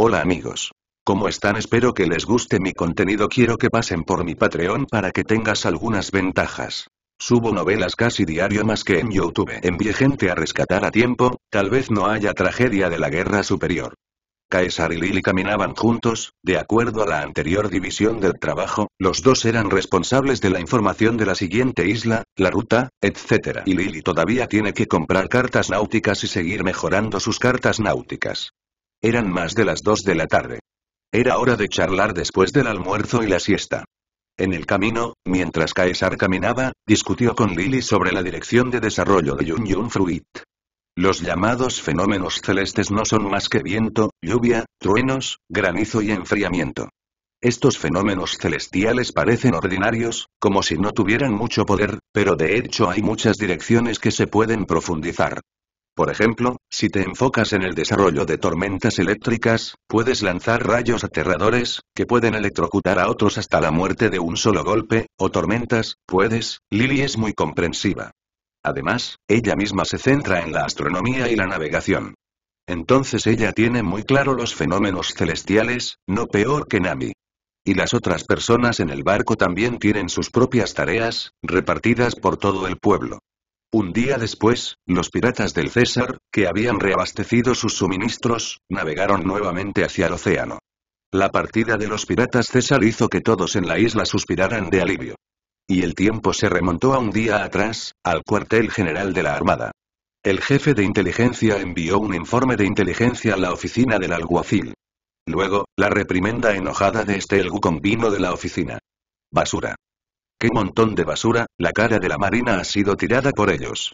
Hola amigos. ¿Cómo están? Espero que les guste mi contenido. Quiero que pasen por mi Patreon para que tengas algunas ventajas. Subo novelas casi diario más que en YouTube. Envié gente a rescatar a tiempo, tal vez no haya tragedia de la guerra superior. Caesar y Lily caminaban juntos, de acuerdo a la anterior división del trabajo, los dos eran responsables de la información de la siguiente isla, la ruta, etc. Y Lily todavía tiene que comprar cartas náuticas y seguir mejorando sus cartas náuticas. Eran más de las dos de la tarde. Era hora de charlar después del almuerzo y la siesta. En el camino, mientras Caesar caminaba, discutió con Lily sobre la dirección de desarrollo de Yun Yun Fruit. Los llamados fenómenos celestes no son más que viento, lluvia, truenos, granizo y enfriamiento. Estos fenómenos celestiales parecen ordinarios, como si no tuvieran mucho poder, pero de hecho hay muchas direcciones que se pueden profundizar. Por ejemplo, si te enfocas en el desarrollo de tormentas eléctricas, puedes lanzar rayos aterradores, que pueden electrocutar a otros hasta la muerte de un solo golpe, o tormentas, puedes, Lily es muy comprensiva. Además, ella misma se centra en la astronomía y la navegación. Entonces ella tiene muy claro los fenómenos celestiales, no peor que Nami. Y las otras personas en el barco también tienen sus propias tareas, repartidas por todo el pueblo. Un día después, los piratas del César, que habían reabastecido sus suministros, navegaron nuevamente hacia el océano. La partida de los piratas César hizo que todos en la isla suspiraran de alivio. Y el tiempo se remontó a un día atrás, al cuartel general de la Armada. El jefe de inteligencia envió un informe de inteligencia a la oficina del alguacil. Luego, la reprimenda enojada de Estel vino de la oficina. Basura. ¡Qué montón de basura! La cara de la marina ha sido tirada por ellos.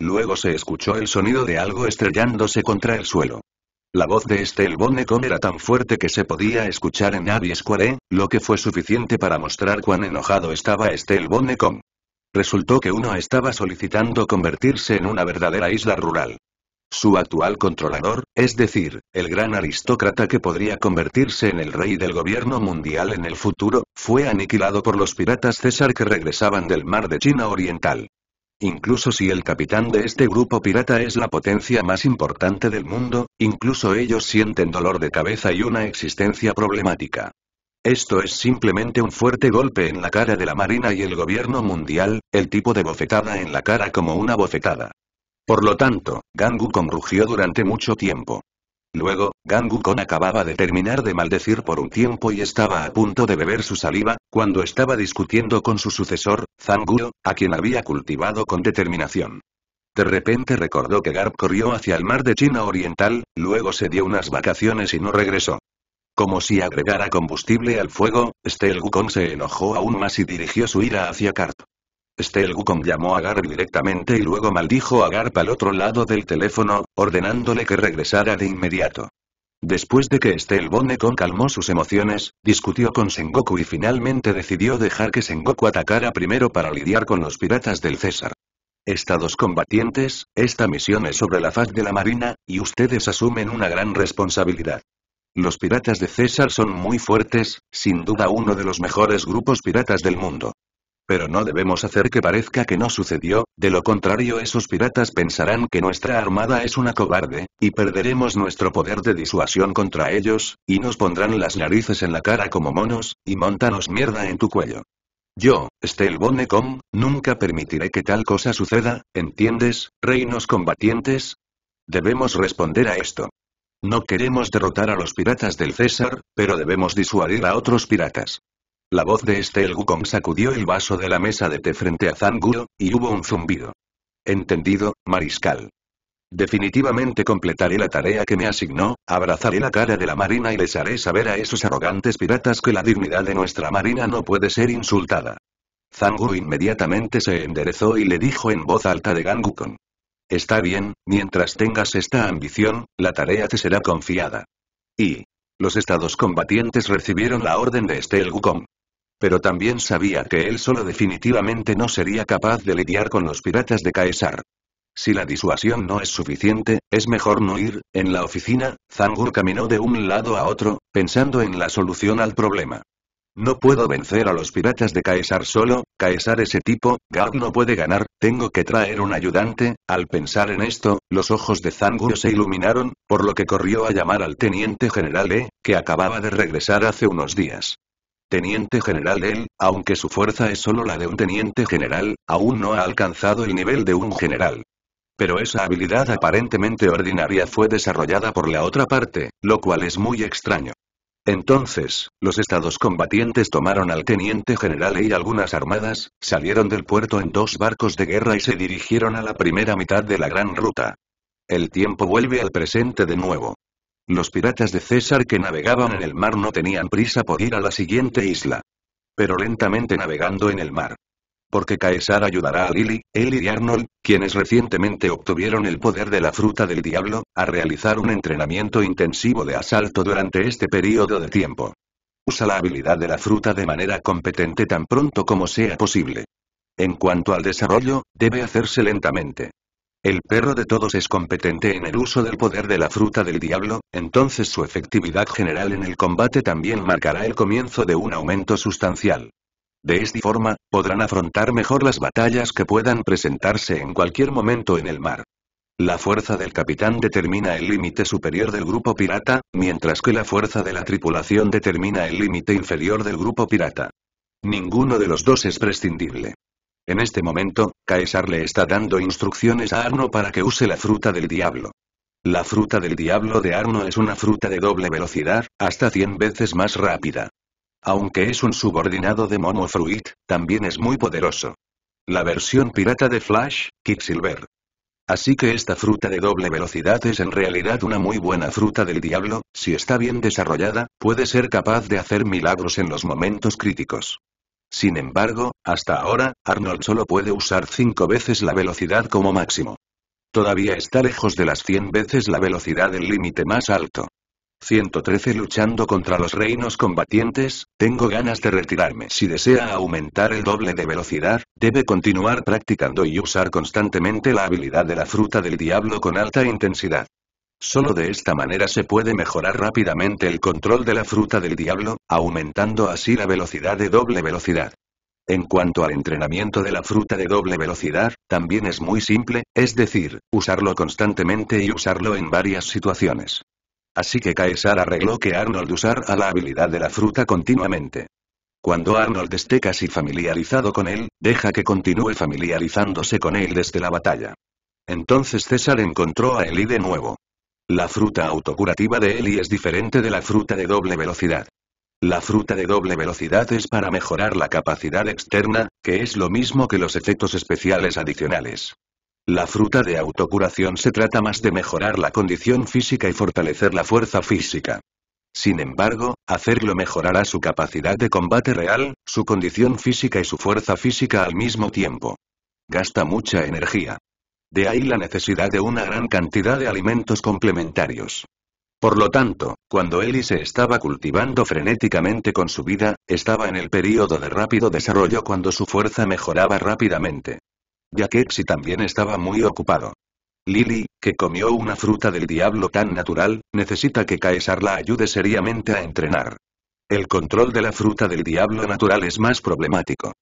Luego se escuchó el sonido de algo estrellándose contra el suelo. La voz de Estelle Bonecom era tan fuerte que se podía escuchar en Abbey Square, lo que fue suficiente para mostrar cuán enojado estaba Estelle Bonecom. Resultó que uno estaba solicitando convertirse en una verdadera isla rural. Su actual controlador, es decir, el gran aristócrata que podría convertirse en el rey del gobierno mundial en el futuro, fue aniquilado por los piratas César que regresaban del mar de China Oriental. Incluso si el capitán de este grupo pirata es la potencia más importante del mundo, incluso ellos sienten dolor de cabeza y una existencia problemática. Esto es simplemente un fuerte golpe en la cara de la Marina y el gobierno mundial, el tipo de bofetada en la cara como una bofetada. Por lo tanto, Gangukon rugió durante mucho tiempo. Luego, Gangukon acababa de terminar de maldecir por un tiempo y estaba a punto de beber su saliva, cuando estaba discutiendo con su sucesor, Zanguo, a quien había cultivado con determinación. De repente recordó que Garp corrió hacia el mar de China Oriental, luego se dio unas vacaciones y no regresó. Como si agregara combustible al fuego, Steel Gukong se enojó aún más y dirigió su ira hacia Garp. Steel Wukong llamó a Garp directamente y luego maldijo a Garp al otro lado del teléfono, ordenándole que regresara de inmediato. Después de que Steel Bonekon calmó sus emociones, discutió con Sengoku y finalmente decidió dejar que Sengoku atacara primero para lidiar con los piratas del César. Estados combatientes, esta misión es sobre la faz de la marina, y ustedes asumen una gran responsabilidad. Los piratas de César son muy fuertes, sin duda uno de los mejores grupos piratas del mundo. Pero no debemos hacer que parezca que no sucedió, de lo contrario esos piratas pensarán que nuestra armada es una cobarde, y perderemos nuestro poder de disuasión contra ellos, y nos pondrán las narices en la cara como monos, y montanos mierda en tu cuello. Yo, Stel Bonecom, nunca permitiré que tal cosa suceda, ¿entiendes, reinos combatientes? Debemos responder a esto. No queremos derrotar a los piratas del César, pero debemos disuadir a otros piratas. La voz de Estel Wukong sacudió el vaso de la mesa de té frente a Zanguo, y hubo un zumbido. Entendido, mariscal. Definitivamente completaré la tarea que me asignó, abrazaré la cara de la marina y les haré saber a esos arrogantes piratas que la dignidad de nuestra marina no puede ser insultada. Zangu inmediatamente se enderezó y le dijo en voz alta de Gangukon. Está bien, mientras tengas esta ambición, la tarea te será confiada. Y. Los estados combatientes recibieron la orden de Estel Wukong. Pero también sabía que él solo definitivamente no sería capaz de lidiar con los piratas de Caesar. Si la disuasión no es suficiente, es mejor no ir. En la oficina, Zangur caminó de un lado a otro, pensando en la solución al problema. No puedo vencer a los piratas de Caesar solo, Caesar ese tipo, Gab no puede ganar, tengo que traer un ayudante, al pensar en esto, los ojos de Zanguo se iluminaron, por lo que corrió a llamar al teniente general E, que acababa de regresar hace unos días. Teniente general él, aunque su fuerza es solo la de un teniente general, aún no ha alcanzado el nivel de un general. Pero esa habilidad aparentemente ordinaria fue desarrollada por la otra parte, lo cual es muy extraño. Entonces, los estados combatientes tomaron al teniente general y algunas armadas, salieron del puerto en dos barcos de guerra y se dirigieron a la primera mitad de la gran ruta. El tiempo vuelve al presente de nuevo. Los piratas de César que navegaban en el mar no tenían prisa por ir a la siguiente isla. Pero lentamente navegando en el mar porque Caesar ayudará a Lily, Ellie y Arnold, quienes recientemente obtuvieron el poder de la fruta del diablo, a realizar un entrenamiento intensivo de asalto durante este periodo de tiempo. Usa la habilidad de la fruta de manera competente tan pronto como sea posible. En cuanto al desarrollo, debe hacerse lentamente. El perro de todos es competente en el uso del poder de la fruta del diablo, entonces su efectividad general en el combate también marcará el comienzo de un aumento sustancial. De esta forma, podrán afrontar mejor las batallas que puedan presentarse en cualquier momento en el mar. La fuerza del capitán determina el límite superior del grupo pirata, mientras que la fuerza de la tripulación determina el límite inferior del grupo pirata. Ninguno de los dos es prescindible. En este momento, Caesar le está dando instrucciones a Arno para que use la fruta del diablo. La fruta del diablo de Arno es una fruta de doble velocidad, hasta 100 veces más rápida. Aunque es un subordinado de Momo Fruit, también es muy poderoso. La versión pirata de Flash, Quicksilver. Así que esta fruta de doble velocidad es en realidad una muy buena fruta del diablo, si está bien desarrollada, puede ser capaz de hacer milagros en los momentos críticos. Sin embargo, hasta ahora, Arnold solo puede usar 5 veces la velocidad como máximo. Todavía está lejos de las 100 veces la velocidad del límite más alto. 113 Luchando contra los reinos combatientes, tengo ganas de retirarme. Si desea aumentar el doble de velocidad, debe continuar practicando y usar constantemente la habilidad de la fruta del diablo con alta intensidad. Solo de esta manera se puede mejorar rápidamente el control de la fruta del diablo, aumentando así la velocidad de doble velocidad. En cuanto al entrenamiento de la fruta de doble velocidad, también es muy simple, es decir, usarlo constantemente y usarlo en varias situaciones. Así que Caesar arregló que Arnold usara la habilidad de la fruta continuamente. Cuando Arnold esté casi familiarizado con él, deja que continúe familiarizándose con él desde la batalla. Entonces César encontró a Eli de nuevo. La fruta autocurativa de Eli es diferente de la fruta de doble velocidad. La fruta de doble velocidad es para mejorar la capacidad externa, que es lo mismo que los efectos especiales adicionales. La fruta de autocuración se trata más de mejorar la condición física y fortalecer la fuerza física. Sin embargo, hacerlo mejorará su capacidad de combate real, su condición física y su fuerza física al mismo tiempo. Gasta mucha energía. De ahí la necesidad de una gran cantidad de alimentos complementarios. Por lo tanto, cuando Eli se estaba cultivando frenéticamente con su vida, estaba en el período de rápido desarrollo cuando su fuerza mejoraba rápidamente ya que también estaba muy ocupado. Lily, que comió una fruta del diablo tan natural, necesita que Caesar la ayude seriamente a entrenar. El control de la fruta del diablo natural es más problemático.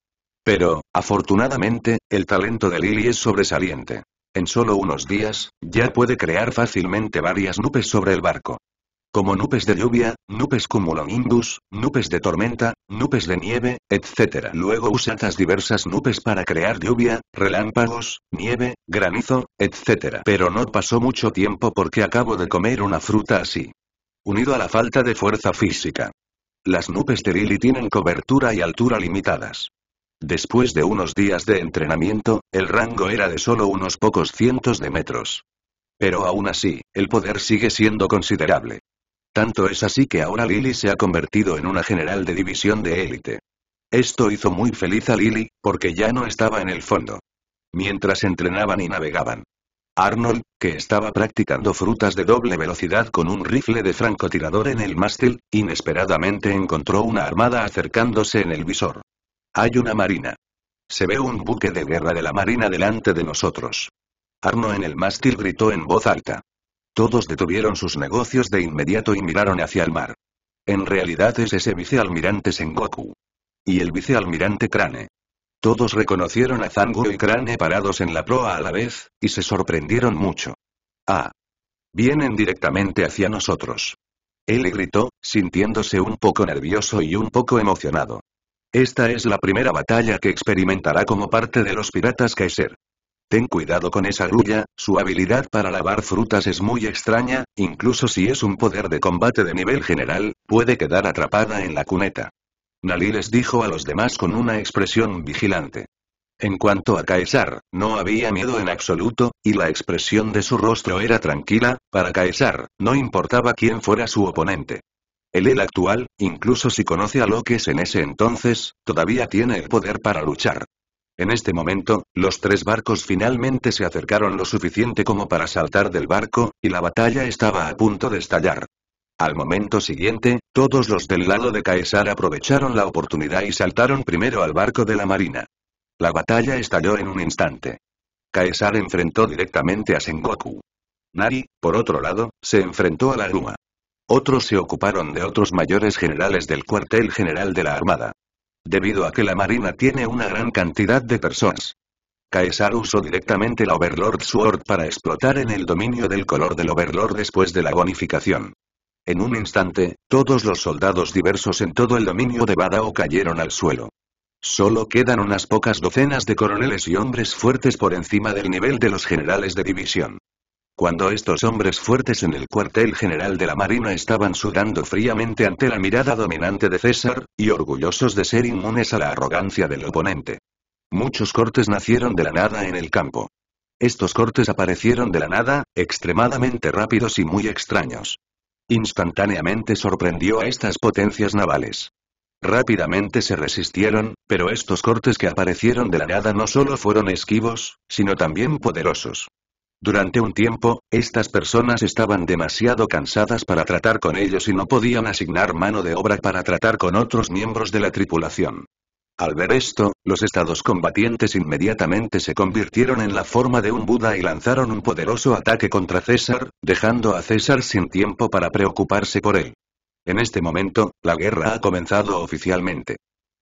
Pero, afortunadamente, el talento de Lily es sobresaliente. En solo unos días, ya puede crear fácilmente varias nubes sobre el barco como nubes de lluvia, nubes cumulonimbus, nubes de tormenta, nubes de nieve, etc. Luego usa las diversas nubes para crear lluvia, relámpagos, nieve, granizo, etc. Pero no pasó mucho tiempo porque acabo de comer una fruta así. Unido a la falta de fuerza física. Las nubes de Lily tienen cobertura y altura limitadas. Después de unos días de entrenamiento, el rango era de solo unos pocos cientos de metros. Pero aún así, el poder sigue siendo considerable. Tanto es así que ahora Lily se ha convertido en una general de división de élite. Esto hizo muy feliz a Lily, porque ya no estaba en el fondo. Mientras entrenaban y navegaban. Arnold, que estaba practicando frutas de doble velocidad con un rifle de francotirador en el mástil, inesperadamente encontró una armada acercándose en el visor. Hay una marina. Se ve un buque de guerra de la marina delante de nosotros. Arno en el mástil gritó en voz alta. Todos detuvieron sus negocios de inmediato y miraron hacia el mar. En realidad es ese vicealmirante Sengoku. Y el vicealmirante Crane. Todos reconocieron a Zango y Crane parados en la proa a la vez, y se sorprendieron mucho. Ah. Vienen directamente hacia nosotros. Él gritó, sintiéndose un poco nervioso y un poco emocionado. Esta es la primera batalla que experimentará como parte de los piratas Kaiser. Ten cuidado con esa grulla, su habilidad para lavar frutas es muy extraña, incluso si es un poder de combate de nivel general, puede quedar atrapada en la cuneta. Nali les dijo a los demás con una expresión vigilante. En cuanto a Caesar, no había miedo en absoluto, y la expresión de su rostro era tranquila, para Caesar, no importaba quién fuera su oponente. El él actual, incluso si conoce a Lokes en ese entonces, todavía tiene el poder para luchar. En este momento, los tres barcos finalmente se acercaron lo suficiente como para saltar del barco, y la batalla estaba a punto de estallar. Al momento siguiente, todos los del lado de Caesar aprovecharon la oportunidad y saltaron primero al barco de la marina. La batalla estalló en un instante. Caesar enfrentó directamente a Sengoku. Nari, por otro lado, se enfrentó a la grúa. Otros se ocuparon de otros mayores generales del cuartel general de la Armada. Debido a que la Marina tiene una gran cantidad de personas. Caesar usó directamente la Overlord Sword para explotar en el dominio del color del Overlord después de la bonificación. En un instante, todos los soldados diversos en todo el dominio de Badao cayeron al suelo. Solo quedan unas pocas docenas de coroneles y hombres fuertes por encima del nivel de los generales de división. Cuando estos hombres fuertes en el cuartel general de la Marina estaban sudando fríamente ante la mirada dominante de César, y orgullosos de ser inmunes a la arrogancia del oponente. Muchos cortes nacieron de la nada en el campo. Estos cortes aparecieron de la nada, extremadamente rápidos y muy extraños. Instantáneamente sorprendió a estas potencias navales. Rápidamente se resistieron, pero estos cortes que aparecieron de la nada no solo fueron esquivos, sino también poderosos. Durante un tiempo, estas personas estaban demasiado cansadas para tratar con ellos y no podían asignar mano de obra para tratar con otros miembros de la tripulación. Al ver esto, los estados combatientes inmediatamente se convirtieron en la forma de un Buda y lanzaron un poderoso ataque contra César, dejando a César sin tiempo para preocuparse por él. En este momento, la guerra ha comenzado oficialmente.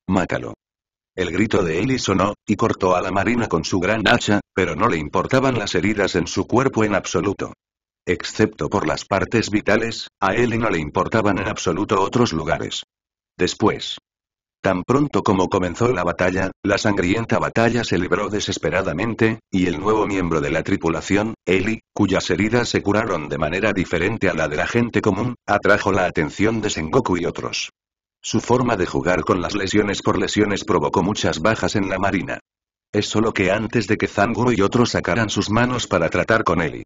Mátalo. El grito de Eli sonó, y cortó a la marina con su gran hacha, pero no le importaban las heridas en su cuerpo en absoluto. Excepto por las partes vitales, a Eli no le importaban en absoluto otros lugares. Después, Tan pronto como comenzó la batalla, la sangrienta batalla se libró desesperadamente, y el nuevo miembro de la tripulación, Eli, cuyas heridas se curaron de manera diferente a la de la gente común, atrajo la atención de Sengoku y otros. Su forma de jugar con las lesiones por lesiones provocó muchas bajas en la marina. Es solo que antes de que Zango y otros sacaran sus manos para tratar con Eli.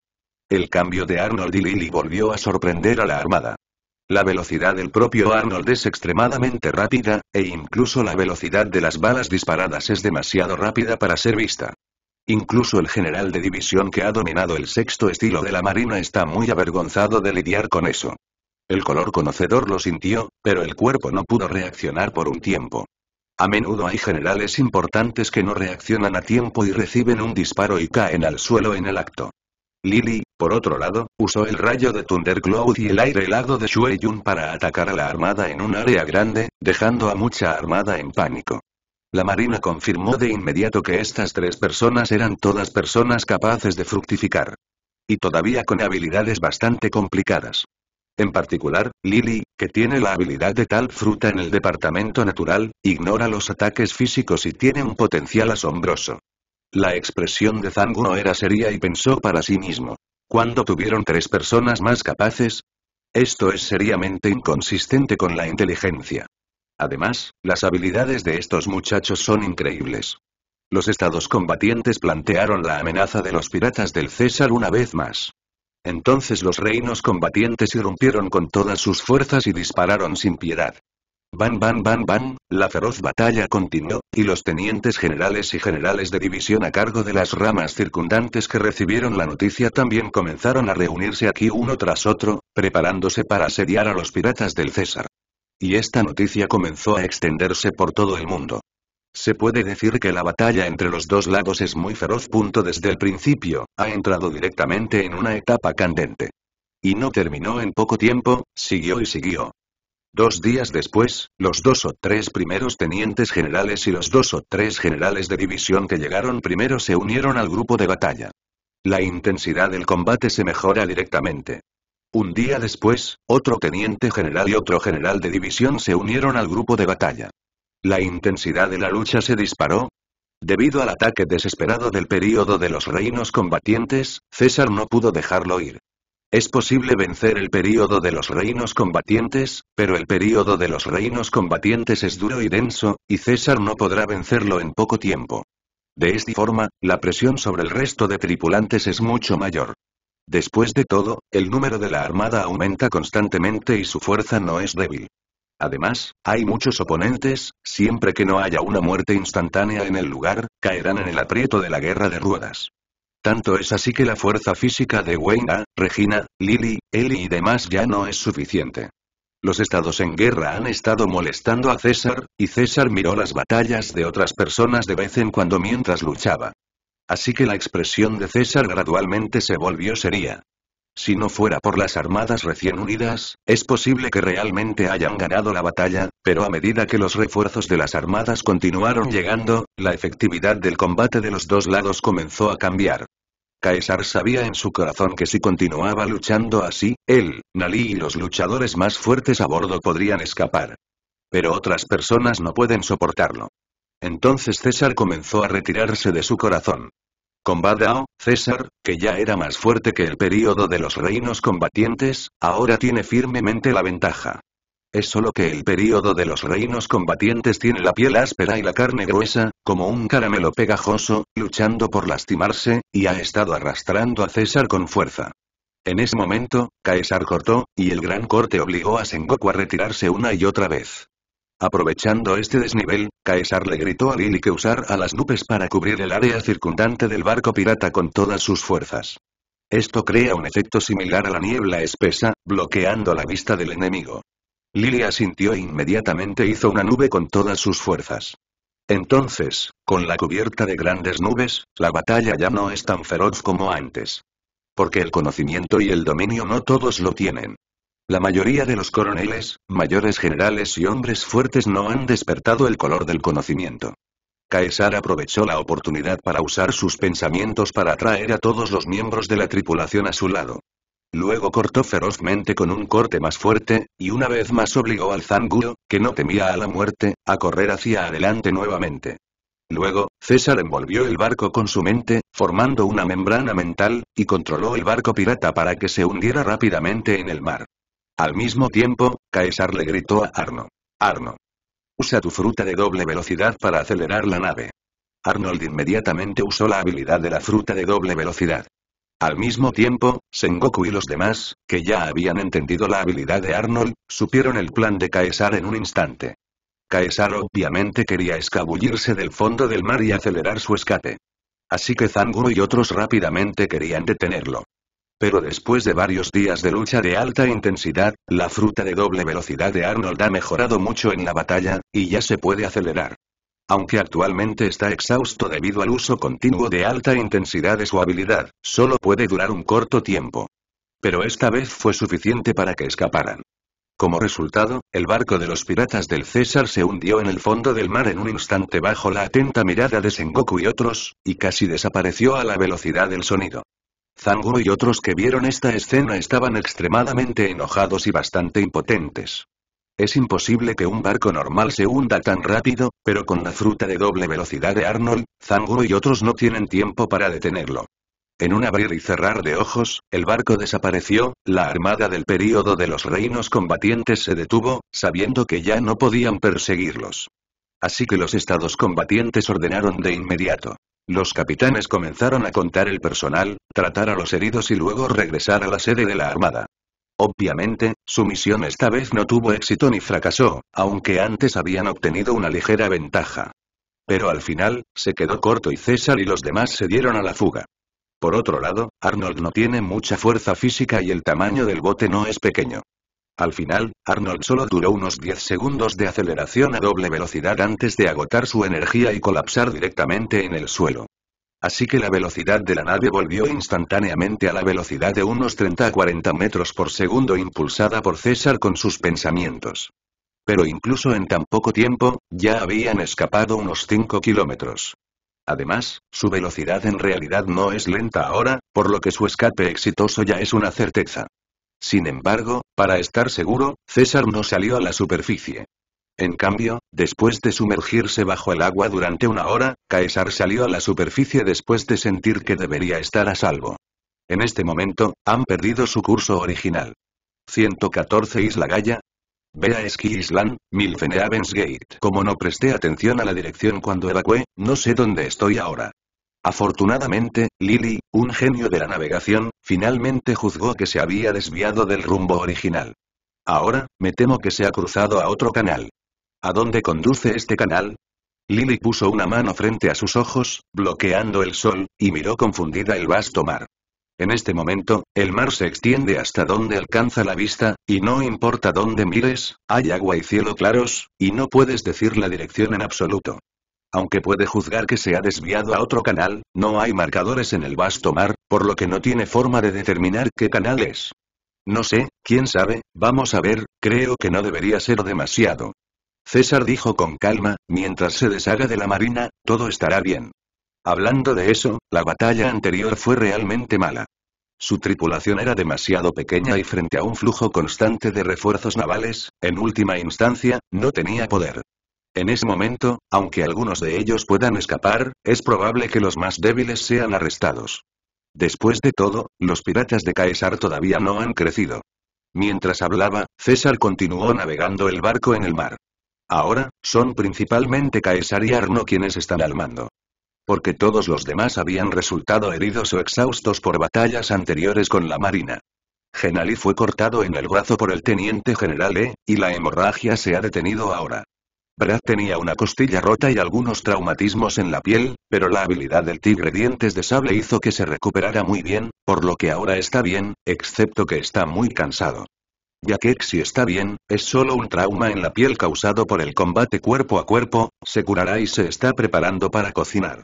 El cambio de Arnold y Lily volvió a sorprender a la armada. La velocidad del propio Arnold es extremadamente rápida, e incluso la velocidad de las balas disparadas es demasiado rápida para ser vista. Incluso el general de división que ha dominado el sexto estilo de la Marina está muy avergonzado de lidiar con eso. El color conocedor lo sintió, pero el cuerpo no pudo reaccionar por un tiempo. A menudo hay generales importantes que no reaccionan a tiempo y reciben un disparo y caen al suelo en el acto. Lily, por otro lado, usó el rayo de Thundercloud y el aire helado de Shueyun para atacar a la armada en un área grande, dejando a mucha armada en pánico. La marina confirmó de inmediato que estas tres personas eran todas personas capaces de fructificar. Y todavía con habilidades bastante complicadas. En particular, Lily, que tiene la habilidad de tal fruta en el departamento natural, ignora los ataques físicos y tiene un potencial asombroso. La expresión de Zanguo era seria y pensó para sí mismo. ¿Cuándo tuvieron tres personas más capaces? Esto es seriamente inconsistente con la inteligencia. Además, las habilidades de estos muchachos son increíbles. Los estados combatientes plantearon la amenaza de los piratas del César una vez más. Entonces los reinos combatientes irrumpieron con todas sus fuerzas y dispararon sin piedad. Van van van van, la feroz batalla continuó, y los tenientes generales y generales de división a cargo de las ramas circundantes que recibieron la noticia también comenzaron a reunirse aquí uno tras otro, preparándose para asediar a los piratas del César. Y esta noticia comenzó a extenderse por todo el mundo. Se puede decir que la batalla entre los dos lados es muy feroz. Desde el principio, ha entrado directamente en una etapa candente. Y no terminó en poco tiempo, siguió y siguió. Dos días después, los dos o tres primeros tenientes generales y los dos o tres generales de división que llegaron primero se unieron al grupo de batalla. La intensidad del combate se mejora directamente. Un día después, otro teniente general y otro general de división se unieron al grupo de batalla. La intensidad de la lucha se disparó. Debido al ataque desesperado del período de los reinos combatientes, César no pudo dejarlo ir. Es posible vencer el período de los reinos combatientes, pero el período de los reinos combatientes es duro y denso, y César no podrá vencerlo en poco tiempo. De esta forma, la presión sobre el resto de tripulantes es mucho mayor. Después de todo, el número de la armada aumenta constantemente y su fuerza no es débil. Además, hay muchos oponentes, siempre que no haya una muerte instantánea en el lugar, caerán en el aprieto de la guerra de ruedas. Tanto es así que la fuerza física de Wayne, Regina, Lily, Ellie y demás ya no es suficiente. Los estados en guerra han estado molestando a César, y César miró las batallas de otras personas de vez en cuando mientras luchaba. Así que la expresión de César gradualmente se volvió seria. Si no fuera por las armadas recién unidas, es posible que realmente hayan ganado la batalla, pero a medida que los refuerzos de las armadas continuaron llegando, la efectividad del combate de los dos lados comenzó a cambiar. Caesar sabía en su corazón que si continuaba luchando así, él, Nali y los luchadores más fuertes a bordo podrían escapar. Pero otras personas no pueden soportarlo. Entonces César comenzó a retirarse de su corazón. Con Badao, César, que ya era más fuerte que el período de los reinos combatientes, ahora tiene firmemente la ventaja. Es solo que el período de los reinos combatientes tiene la piel áspera y la carne gruesa, como un caramelo pegajoso, luchando por lastimarse, y ha estado arrastrando a César con fuerza. En ese momento, Caesar cortó, y el gran corte obligó a Sengoku a retirarse una y otra vez. Aprovechando este desnivel, Caesar le gritó a Lily que usara las nubes para cubrir el área circundante del barco pirata con todas sus fuerzas. Esto crea un efecto similar a la niebla espesa, bloqueando la vista del enemigo. Lily asintió e inmediatamente hizo una nube con todas sus fuerzas. Entonces, con la cubierta de grandes nubes, la batalla ya no es tan feroz como antes. Porque el conocimiento y el dominio no todos lo tienen. La mayoría de los coroneles, mayores generales y hombres fuertes no han despertado el color del conocimiento. Caesar aprovechó la oportunidad para usar sus pensamientos para atraer a todos los miembros de la tripulación a su lado. Luego cortó ferozmente con un corte más fuerte, y una vez más obligó al Zanguo, que no temía a la muerte, a correr hacia adelante nuevamente. Luego, César envolvió el barco con su mente, formando una membrana mental, y controló el barco pirata para que se hundiera rápidamente en el mar. Al mismo tiempo, Caesar le gritó a Arno. Arno. Usa tu fruta de doble velocidad para acelerar la nave. Arnold inmediatamente usó la habilidad de la fruta de doble velocidad. Al mismo tiempo, Sengoku y los demás, que ya habían entendido la habilidad de Arnold, supieron el plan de Caesar en un instante. Caesar obviamente quería escabullirse del fondo del mar y acelerar su escape. Así que Zanguro y otros rápidamente querían detenerlo. Pero después de varios días de lucha de alta intensidad, la fruta de doble velocidad de Arnold ha mejorado mucho en la batalla, y ya se puede acelerar. Aunque actualmente está exhausto debido al uso continuo de alta intensidad de su habilidad, solo puede durar un corto tiempo. Pero esta vez fue suficiente para que escaparan. Como resultado, el barco de los piratas del César se hundió en el fondo del mar en un instante bajo la atenta mirada de Sengoku y otros, y casi desapareció a la velocidad del sonido. Zango y otros que vieron esta escena estaban extremadamente enojados y bastante impotentes. Es imposible que un barco normal se hunda tan rápido, pero con la fruta de doble velocidad de Arnold, Zango y otros no tienen tiempo para detenerlo. En un abrir y cerrar de ojos, el barco desapareció, la armada del período de los reinos combatientes se detuvo, sabiendo que ya no podían perseguirlos. Así que los estados combatientes ordenaron de inmediato. Los capitanes comenzaron a contar el personal, tratar a los heridos y luego regresar a la sede de la Armada. Obviamente, su misión esta vez no tuvo éxito ni fracasó, aunque antes habían obtenido una ligera ventaja. Pero al final, se quedó corto y César y los demás se dieron a la fuga. Por otro lado, Arnold no tiene mucha fuerza física y el tamaño del bote no es pequeño. Al final, Arnold solo duró unos 10 segundos de aceleración a doble velocidad antes de agotar su energía y colapsar directamente en el suelo. Así que la velocidad de la nave volvió instantáneamente a la velocidad de unos 30 a 40 metros por segundo impulsada por César con sus pensamientos. Pero incluso en tan poco tiempo, ya habían escapado unos 5 kilómetros. Además, su velocidad en realidad no es lenta ahora, por lo que su escape exitoso ya es una certeza. Sin embargo, para estar seguro, César no salió a la superficie. En cambio, después de sumergirse bajo el agua durante una hora, Caesar salió a la superficie después de sentir que debería estar a salvo. En este momento, han perdido su curso original. 114 Isla Gaya. Vea Ski Island, Milfeneavens Gate. Como no presté atención a la dirección cuando evacué, no sé dónde estoy ahora. Afortunadamente, Lily, un genio de la navegación, finalmente juzgó que se había desviado del rumbo original. Ahora, me temo que se ha cruzado a otro canal. ¿A dónde conduce este canal? Lily puso una mano frente a sus ojos, bloqueando el sol, y miró confundida el vasto mar. En este momento, el mar se extiende hasta donde alcanza la vista, y no importa dónde mires, hay agua y cielo claros, y no puedes decir la dirección en absoluto. Aunque puede juzgar que se ha desviado a otro canal, no hay marcadores en el vasto mar, por lo que no tiene forma de determinar qué canal es. No sé, quién sabe, vamos a ver, creo que no debería ser demasiado. César dijo con calma, mientras se deshaga de la marina, todo estará bien. Hablando de eso, la batalla anterior fue realmente mala. Su tripulación era demasiado pequeña y frente a un flujo constante de refuerzos navales, en última instancia, no tenía poder. En ese momento, aunque algunos de ellos puedan escapar, es probable que los más débiles sean arrestados. Después de todo, los piratas de Caesar todavía no han crecido. Mientras hablaba, César continuó navegando el barco en el mar. Ahora, son principalmente Caesar y Arno quienes están al mando. Porque todos los demás habían resultado heridos o exhaustos por batallas anteriores con la marina. Genali fue cortado en el brazo por el teniente general E, y la hemorragia se ha detenido ahora. Brad tenía una costilla rota y algunos traumatismos en la piel, pero la habilidad del tigre dientes de sable hizo que se recuperara muy bien, por lo que ahora está bien, excepto que está muy cansado. Ya que si está bien, es solo un trauma en la piel causado por el combate cuerpo a cuerpo, se curará y se está preparando para cocinar.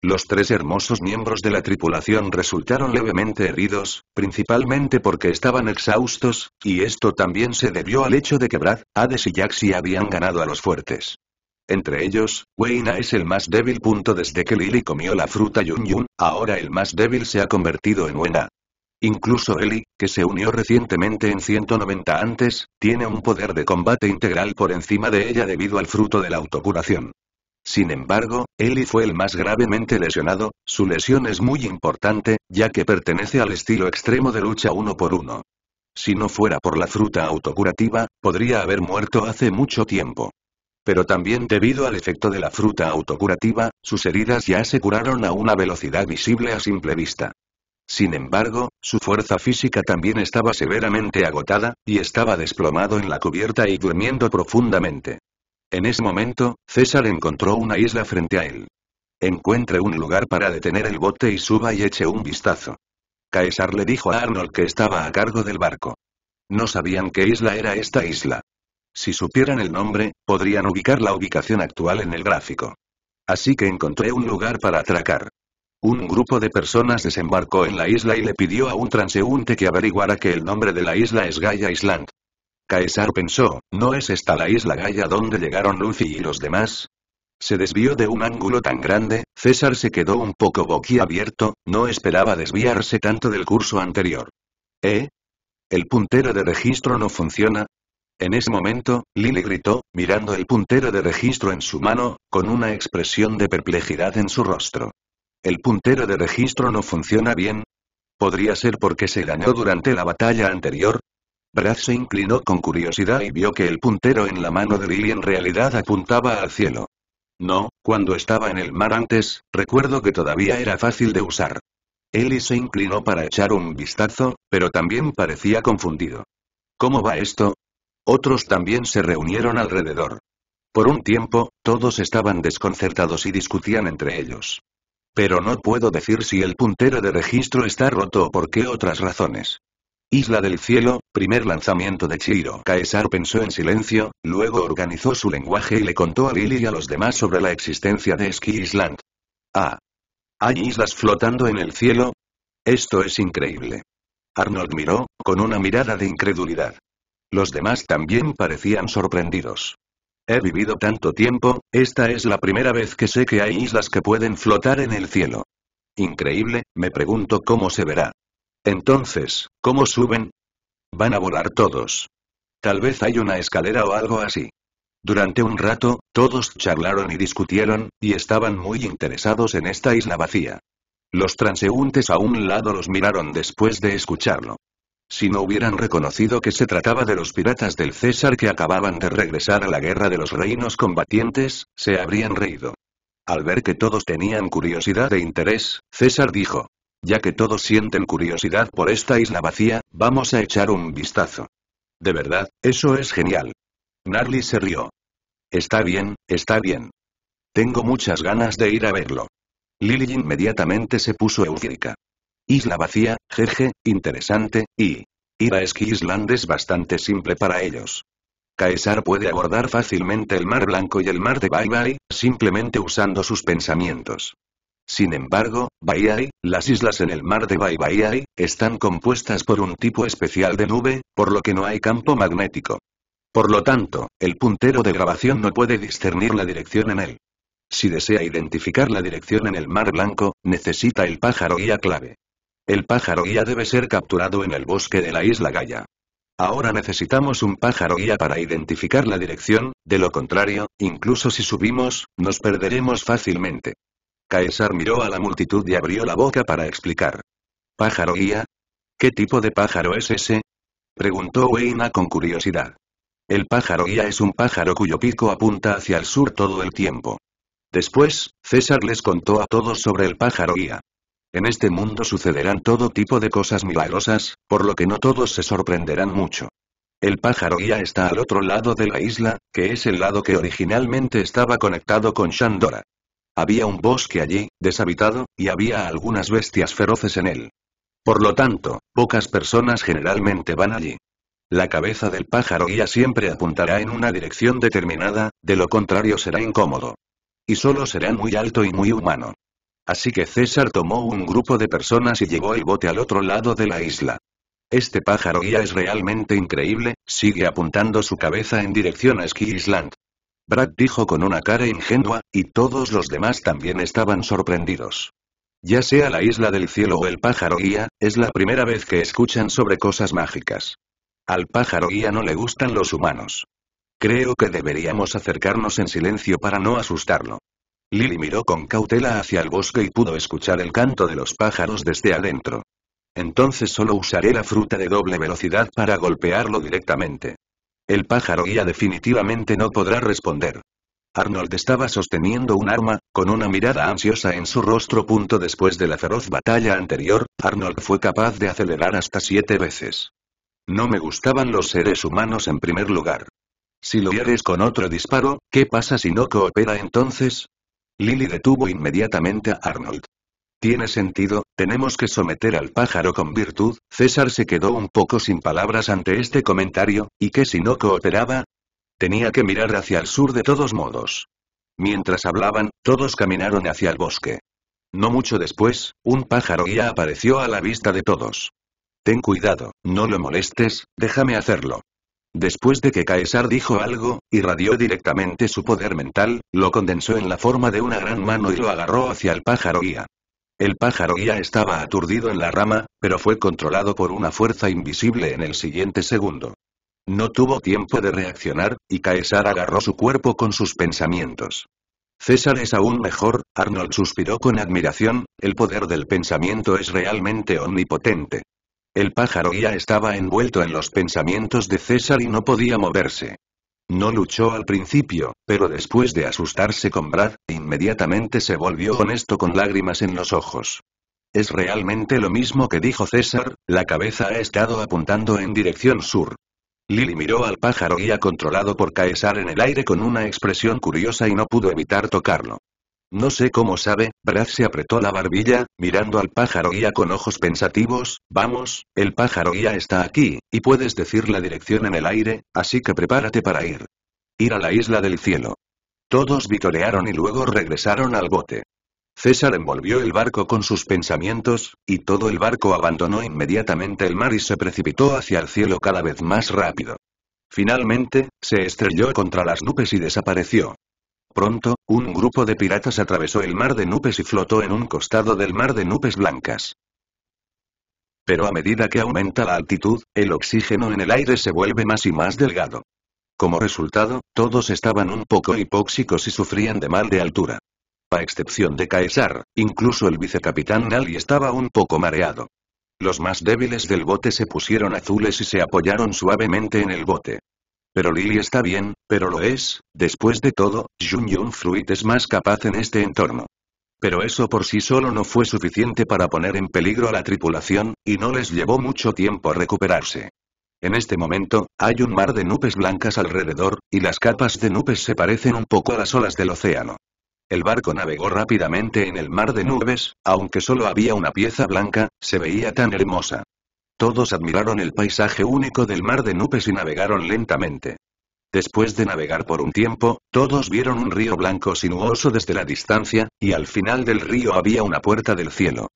Los tres hermosos miembros de la tripulación resultaron levemente heridos, principalmente porque estaban exhaustos, y esto también se debió al hecho de que Brad, Hades y Jaxi habían ganado a los fuertes. Entre ellos, Weina es el más débil. Desde que Lily comió la fruta Yun Yun, ahora el más débil se ha convertido en Wena. Incluso Eli, que se unió recientemente en 190 antes, tiene un poder de combate integral por encima de ella debido al fruto de la autocuración. Sin embargo, Eli fue el más gravemente lesionado, su lesión es muy importante, ya que pertenece al estilo extremo de lucha uno por uno. Si no fuera por la fruta autocurativa, podría haber muerto hace mucho tiempo. Pero también debido al efecto de la fruta autocurativa, sus heridas ya se curaron a una velocidad visible a simple vista. Sin embargo, su fuerza física también estaba severamente agotada, y estaba desplomado en la cubierta y durmiendo profundamente. En ese momento, César encontró una isla frente a él. Encuentre un lugar para detener el bote y suba y eche un vistazo. Caesar le dijo a Arnold que estaba a cargo del barco. No sabían qué isla era esta isla. Si supieran el nombre, podrían ubicar la ubicación actual en el gráfico. Así que encontré un lugar para atracar. Un grupo de personas desembarcó en la isla y le pidió a un transeúnte que averiguara que el nombre de la isla es Gaia Island. Caesar pensó, ¿no es esta la isla Gaia donde llegaron Luffy y los demás? Se desvió de un ángulo tan grande, César se quedó un poco boquiabierto, no esperaba desviarse tanto del curso anterior. ¿Eh? ¿El puntero de registro no funciona? En ese momento, Lily gritó, mirando el puntero de registro en su mano, con una expresión de perplejidad en su rostro. ¿El puntero de registro no funciona bien? ¿Podría ser porque se dañó durante la batalla anterior? Brad se inclinó con curiosidad y vio que el puntero en la mano de Lily en realidad apuntaba al cielo. No, cuando estaba en el mar antes, recuerdo que todavía era fácil de usar. Ellie se inclinó para echar un vistazo, pero también parecía confundido. ¿Cómo va esto? Otros también se reunieron alrededor. Por un tiempo, todos estaban desconcertados y discutían entre ellos. Pero no puedo decir si el puntero de registro está roto o por qué otras razones. Isla del Cielo, primer lanzamiento de Chiro. Caesar pensó en silencio, luego organizó su lenguaje y le contó a Lily y a los demás sobre la existencia de Ski Island. Ah. ¿Hay islas flotando en el cielo? Esto es increíble. Arnold miró, con una mirada de incredulidad. Los demás también parecían sorprendidos. He vivido tanto tiempo, esta es la primera vez que sé que hay islas que pueden flotar en el cielo. Increíble, me pregunto cómo se verá. Entonces, ¿cómo suben? Van a volar todos. Tal vez hay una escalera o algo así. Durante un rato, todos charlaron y discutieron, y estaban muy interesados en esta isla vacía. Los transeúntes a un lado los miraron después de escucharlo. Si no hubieran reconocido que se trataba de los piratas del César que acababan de regresar a la guerra de los reinos combatientes, se habrían reído. Al ver que todos tenían curiosidad e interés, César dijo. Ya que todos sienten curiosidad por esta isla vacía, vamos a echar un vistazo. De verdad, eso es genial. Narly se rió. Está bien, está bien. Tengo muchas ganas de ir a verlo. Lily inmediatamente se puso eufórica. Isla vacía, jeje, interesante, y... Ir a Ski Island es bastante simple para ellos. Caesar puede abordar fácilmente el Mar Blanco y el Mar de Bye Bye, simplemente usando sus pensamientos. Sin embargo, Baiai, las islas en el mar de Baiai, están compuestas por un tipo especial de nube, por lo que no hay campo magnético. Por lo tanto, el puntero de grabación no puede discernir la dirección en él. Si desea identificar la dirección en el mar blanco, necesita el pájaro guía clave. El pájaro guía debe ser capturado en el bosque de la isla Gaia. Ahora necesitamos un pájaro guía para identificar la dirección, de lo contrario, incluso si subimos, nos perderemos fácilmente. Caesar miró a la multitud y abrió la boca para explicar. ¿Pájaro guía? ¿Qué tipo de pájaro es ese? Preguntó Weina con curiosidad. El pájaro guía es un pájaro cuyo pico apunta hacia el sur todo el tiempo. Después, César les contó a todos sobre el pájaro guía. En este mundo sucederán todo tipo de cosas milagrosas, por lo que no todos se sorprenderán mucho. El pájaro guía está al otro lado de la isla, que es el lado que originalmente estaba conectado con Shandora. Había un bosque allí, deshabitado, y había algunas bestias feroces en él. Por lo tanto, pocas personas generalmente van allí. La cabeza del pájaro guía siempre apuntará en una dirección determinada, de lo contrario será incómodo. Y solo será muy alto y muy humano. Así que César tomó un grupo de personas y llevó el bote al otro lado de la isla. Este pájaro guía es realmente increíble, sigue apuntando su cabeza en dirección a Ski Island. Brad dijo con una cara ingenua, y todos los demás también estaban sorprendidos. Ya sea la isla del cielo o el pájaro guía, es la primera vez que escuchan sobre cosas mágicas. Al pájaro guía no le gustan los humanos. Creo que deberíamos acercarnos en silencio para no asustarlo. Lily miró con cautela hacia el bosque y pudo escuchar el canto de los pájaros desde adentro. Entonces solo usaré la fruta de doble velocidad para golpearlo directamente. El pájaro guía definitivamente no podrá responder. Arnold estaba sosteniendo un arma, con una mirada ansiosa en su rostro. Punto después de la feroz batalla anterior, Arnold fue capaz de acelerar hasta siete veces. No me gustaban los seres humanos en primer lugar. Si lo hieres con otro disparo, ¿qué pasa si no coopera entonces? Lily detuvo inmediatamente a Arnold. Tiene sentido, tenemos que someter al pájaro con virtud, César se quedó un poco sin palabras ante este comentario, ¿y qué si no cooperaba? Tenía que mirar hacia el sur de todos modos. Mientras hablaban, todos caminaron hacia el bosque. No mucho después, un pájaro ya apareció a la vista de todos. Ten cuidado, no lo molestes, déjame hacerlo. Después de que Caesar dijo algo, irradió directamente su poder mental, lo condensó en la forma de una gran mano y lo agarró hacia el pájaro guía. El pájaro ya estaba aturdido en la rama, pero fue controlado por una fuerza invisible en el siguiente segundo. No tuvo tiempo de reaccionar, y Caesar agarró su cuerpo con sus pensamientos. César es aún mejor, Arnold suspiró con admiración, el poder del pensamiento es realmente omnipotente. El pájaro ya estaba envuelto en los pensamientos de César y no podía moverse. No luchó al principio, pero después de asustarse con Brad, inmediatamente se volvió honesto con lágrimas en los ojos. Es realmente lo mismo que dijo César, la cabeza ha estado apuntando en dirección sur. Lily miró al pájaro guía controlado por Caesar en el aire con una expresión curiosa y no pudo evitar tocarlo. No sé cómo sabe, Brad se apretó la barbilla, mirando al pájaro guía con ojos pensativos, vamos, el pájaro guía está aquí, y puedes decir la dirección en el aire, así que prepárate para ir. Ir a la isla del cielo. Todos vitorearon y luego regresaron al bote. César envolvió el barco con sus pensamientos, y todo el barco abandonó inmediatamente el mar y se precipitó hacia el cielo cada vez más rápido. Finalmente, se estrelló contra las nubes y desapareció. Pronto, un grupo de piratas atravesó el mar de nubes y flotó en un costado del mar de nubes blancas. Pero a medida que aumenta la altitud, el oxígeno en el aire se vuelve más y más delgado. Como resultado, todos estaban un poco hipóxicos y sufrían de mal de altura. A excepción de Caesar, incluso el vicecapitán Nali estaba un poco mareado. Los más débiles del bote se pusieron azules y se apoyaron suavemente en el bote. Pero Lily está bien, pero lo es, después de todo, Jun Yun Fruit es más capaz en este entorno. Pero eso por sí solo no fue suficiente para poner en peligro a la tripulación, y no les llevó mucho tiempo recuperarse. En este momento, hay un mar de nubes blancas alrededor, y las capas de nubes se parecen un poco a las olas del océano. El barco navegó rápidamente en el mar de nubes, aunque solo había una pieza blanca, se veía tan hermosa. Todos admiraron el paisaje único del mar de nubes y navegaron lentamente. Después de navegar por un tiempo, todos vieron un río blanco sinuoso desde la distancia, y al final del río había una puerta del cielo.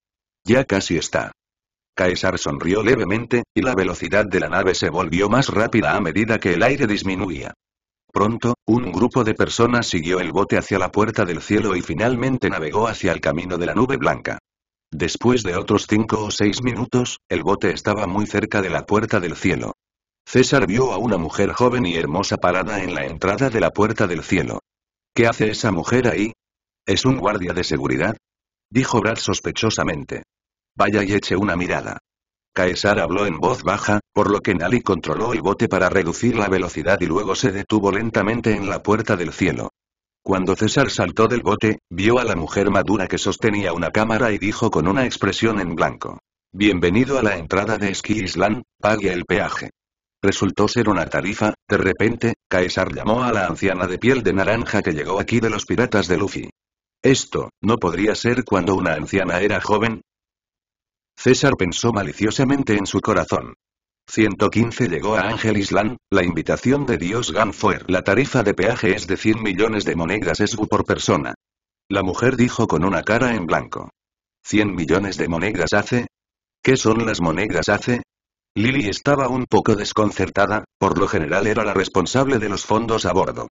Ya casi está. Caesar sonrió levemente, y la velocidad de la nave se volvió más rápida a medida que el aire disminuía. Pronto, un grupo de personas siguió el bote hacia la puerta del cielo y finalmente navegó hacia el camino de la nube blanca. Después de otros cinco o seis minutos, el bote estaba muy cerca de la puerta del cielo. César vio a una mujer joven y hermosa parada en la entrada de la puerta del cielo. ¿Qué hace esa mujer ahí? ¿Es un guardia de seguridad? Dijo Brad sospechosamente. Vaya y eche una mirada. Caesar habló en voz baja, por lo que Nali controló el bote para reducir la velocidad y luego se detuvo lentamente en la puerta del cielo. Cuando César saltó del bote, vio a la mujer madura que sostenía una cámara y dijo con una expresión en blanco. Bienvenido a la entrada de Ski Island, pague el peaje. Resultó ser una tarifa, de repente, Caesar llamó a la anciana de piel de naranja que llegó aquí de los piratas de Luffy. Esto, ¿no podría ser cuando una anciana era joven? César pensó maliciosamente en su corazón. 115 llegó a Ángel Island, la invitación de Dios Ganfuer. La tarifa de peaje es de 100 millones de monedas SGU por persona. La mujer dijo con una cara en blanco. ¿100 millones de monedas hace? ¿Qué son las monedas hace? Lily estaba un poco desconcertada, por lo general era la responsable de los fondos a bordo.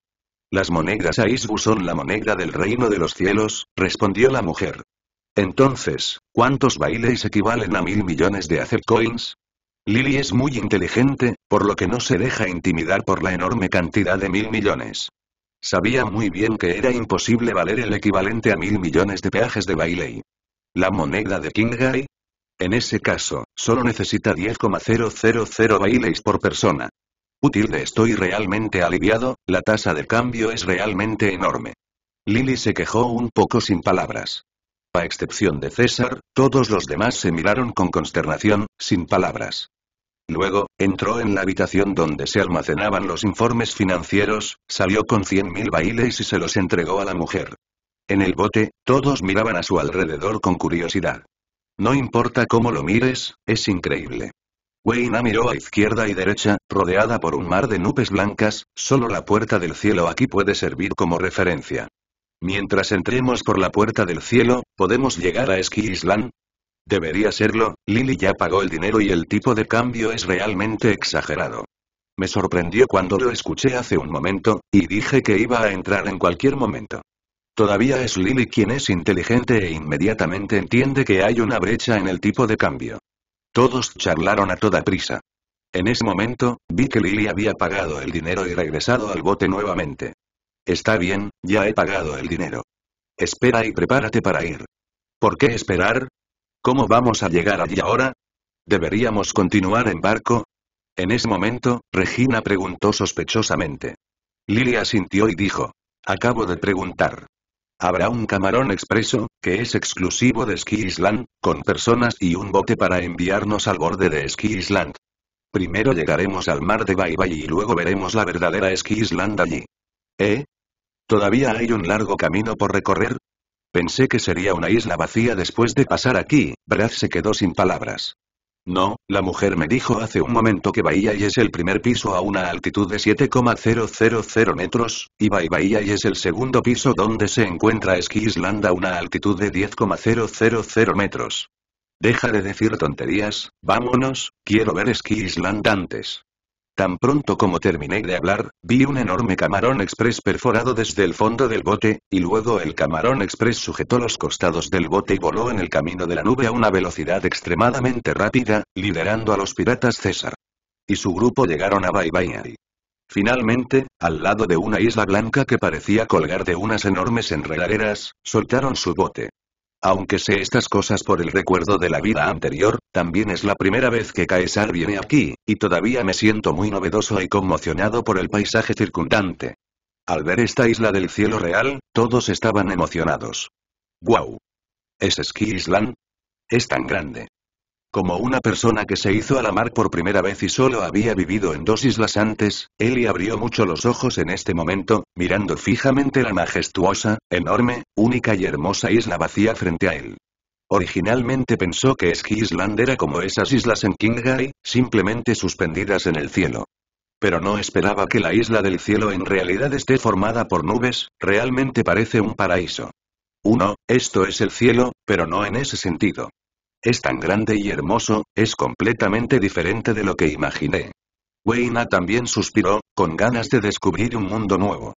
Las monedas Aisbu son la moneda del reino de los cielos, respondió la mujer. Entonces, ¿cuántos bailes equivalen a mil millones de Acep Coins? Lily es muy inteligente, por lo que no se deja intimidar por la enorme cantidad de mil millones. Sabía muy bien que era imposible valer el equivalente a mil millones de peajes de baile. ¿La moneda de Kingai? En ese caso, solo necesita 10,000 bailes por persona. Útil de estoy realmente aliviado, la tasa de cambio es realmente enorme. Lily se quejó un poco sin palabras. A excepción de César, todos los demás se miraron con consternación, sin palabras. Luego, entró en la habitación donde se almacenaban los informes financieros, salió con cien mil bailes y se los entregó a la mujer. En el bote, todos miraban a su alrededor con curiosidad. No importa cómo lo mires, es increíble. Wayne miró a izquierda y derecha, rodeada por un mar de nubes blancas, solo la puerta del cielo aquí puede servir como referencia. Mientras entremos por la puerta del cielo, ¿podemos llegar a Ski Island? Debería serlo, Lily ya pagó el dinero y el tipo de cambio es realmente exagerado. Me sorprendió cuando lo escuché hace un momento, y dije que iba a entrar en cualquier momento. Todavía es Lily quien es inteligente e inmediatamente entiende que hay una brecha en el tipo de cambio. Todos charlaron a toda prisa. En ese momento, vi que Lily había pagado el dinero y regresado al bote nuevamente. Está bien, ya he pagado el dinero. Espera y prepárate para ir. ¿Por qué esperar? ¿Cómo vamos a llegar allí ahora? ¿Deberíamos continuar en barco? En ese momento, Regina preguntó sospechosamente. Lily asintió y dijo. Acabo de preguntar. Habrá un camarón expreso, que es exclusivo de Ski Island, con personas y un bote para enviarnos al borde de Ski Island. Primero llegaremos al mar de Bye y luego veremos la verdadera Ski Island allí. ¿Eh? ¿Todavía hay un largo camino por recorrer? Pensé que sería una isla vacía después de pasar aquí, Brad se quedó sin palabras. No, la mujer me dijo hace un momento que Bahía y es el primer piso a una altitud de 7,000 metros, y Bahía y es el segundo piso donde se encuentra Ski Island a una altitud de 10,000 metros. Deja de decir tonterías, vámonos, quiero ver Ski Island antes. Tan pronto como terminé de hablar, vi un enorme camarón express perforado desde el fondo del bote, y luego el camarón express sujetó los costados del bote y voló en el camino de la nube a una velocidad extremadamente rápida, liderando a los piratas César. Y su grupo llegaron a Bye. Finalmente, al lado de una isla blanca que parecía colgar de unas enormes enredaderas, soltaron su bote. Aunque sé estas cosas por el recuerdo de la vida anterior, también es la primera vez que Caesar viene aquí, y todavía me siento muy novedoso y conmocionado por el paisaje circundante. Al ver esta isla del cielo real, todos estaban emocionados. ¡Guau! ¿Es Ski Island? Es tan grande. Como una persona que se hizo a la mar por primera vez y solo había vivido en dos islas antes, Eli abrió mucho los ojos en este momento, mirando fijamente la majestuosa, enorme, única y hermosa isla vacía frente a él. Originalmente pensó que Ski Island era como esas islas en Kingai, simplemente suspendidas en el cielo. Pero no esperaba que la isla del cielo en realidad esté formada por nubes, realmente parece un paraíso. Uno, esto es el cielo, pero no en ese sentido. Es tan grande y hermoso, es completamente diferente de lo que imaginé. Weina también suspiró, con ganas de descubrir un mundo nuevo.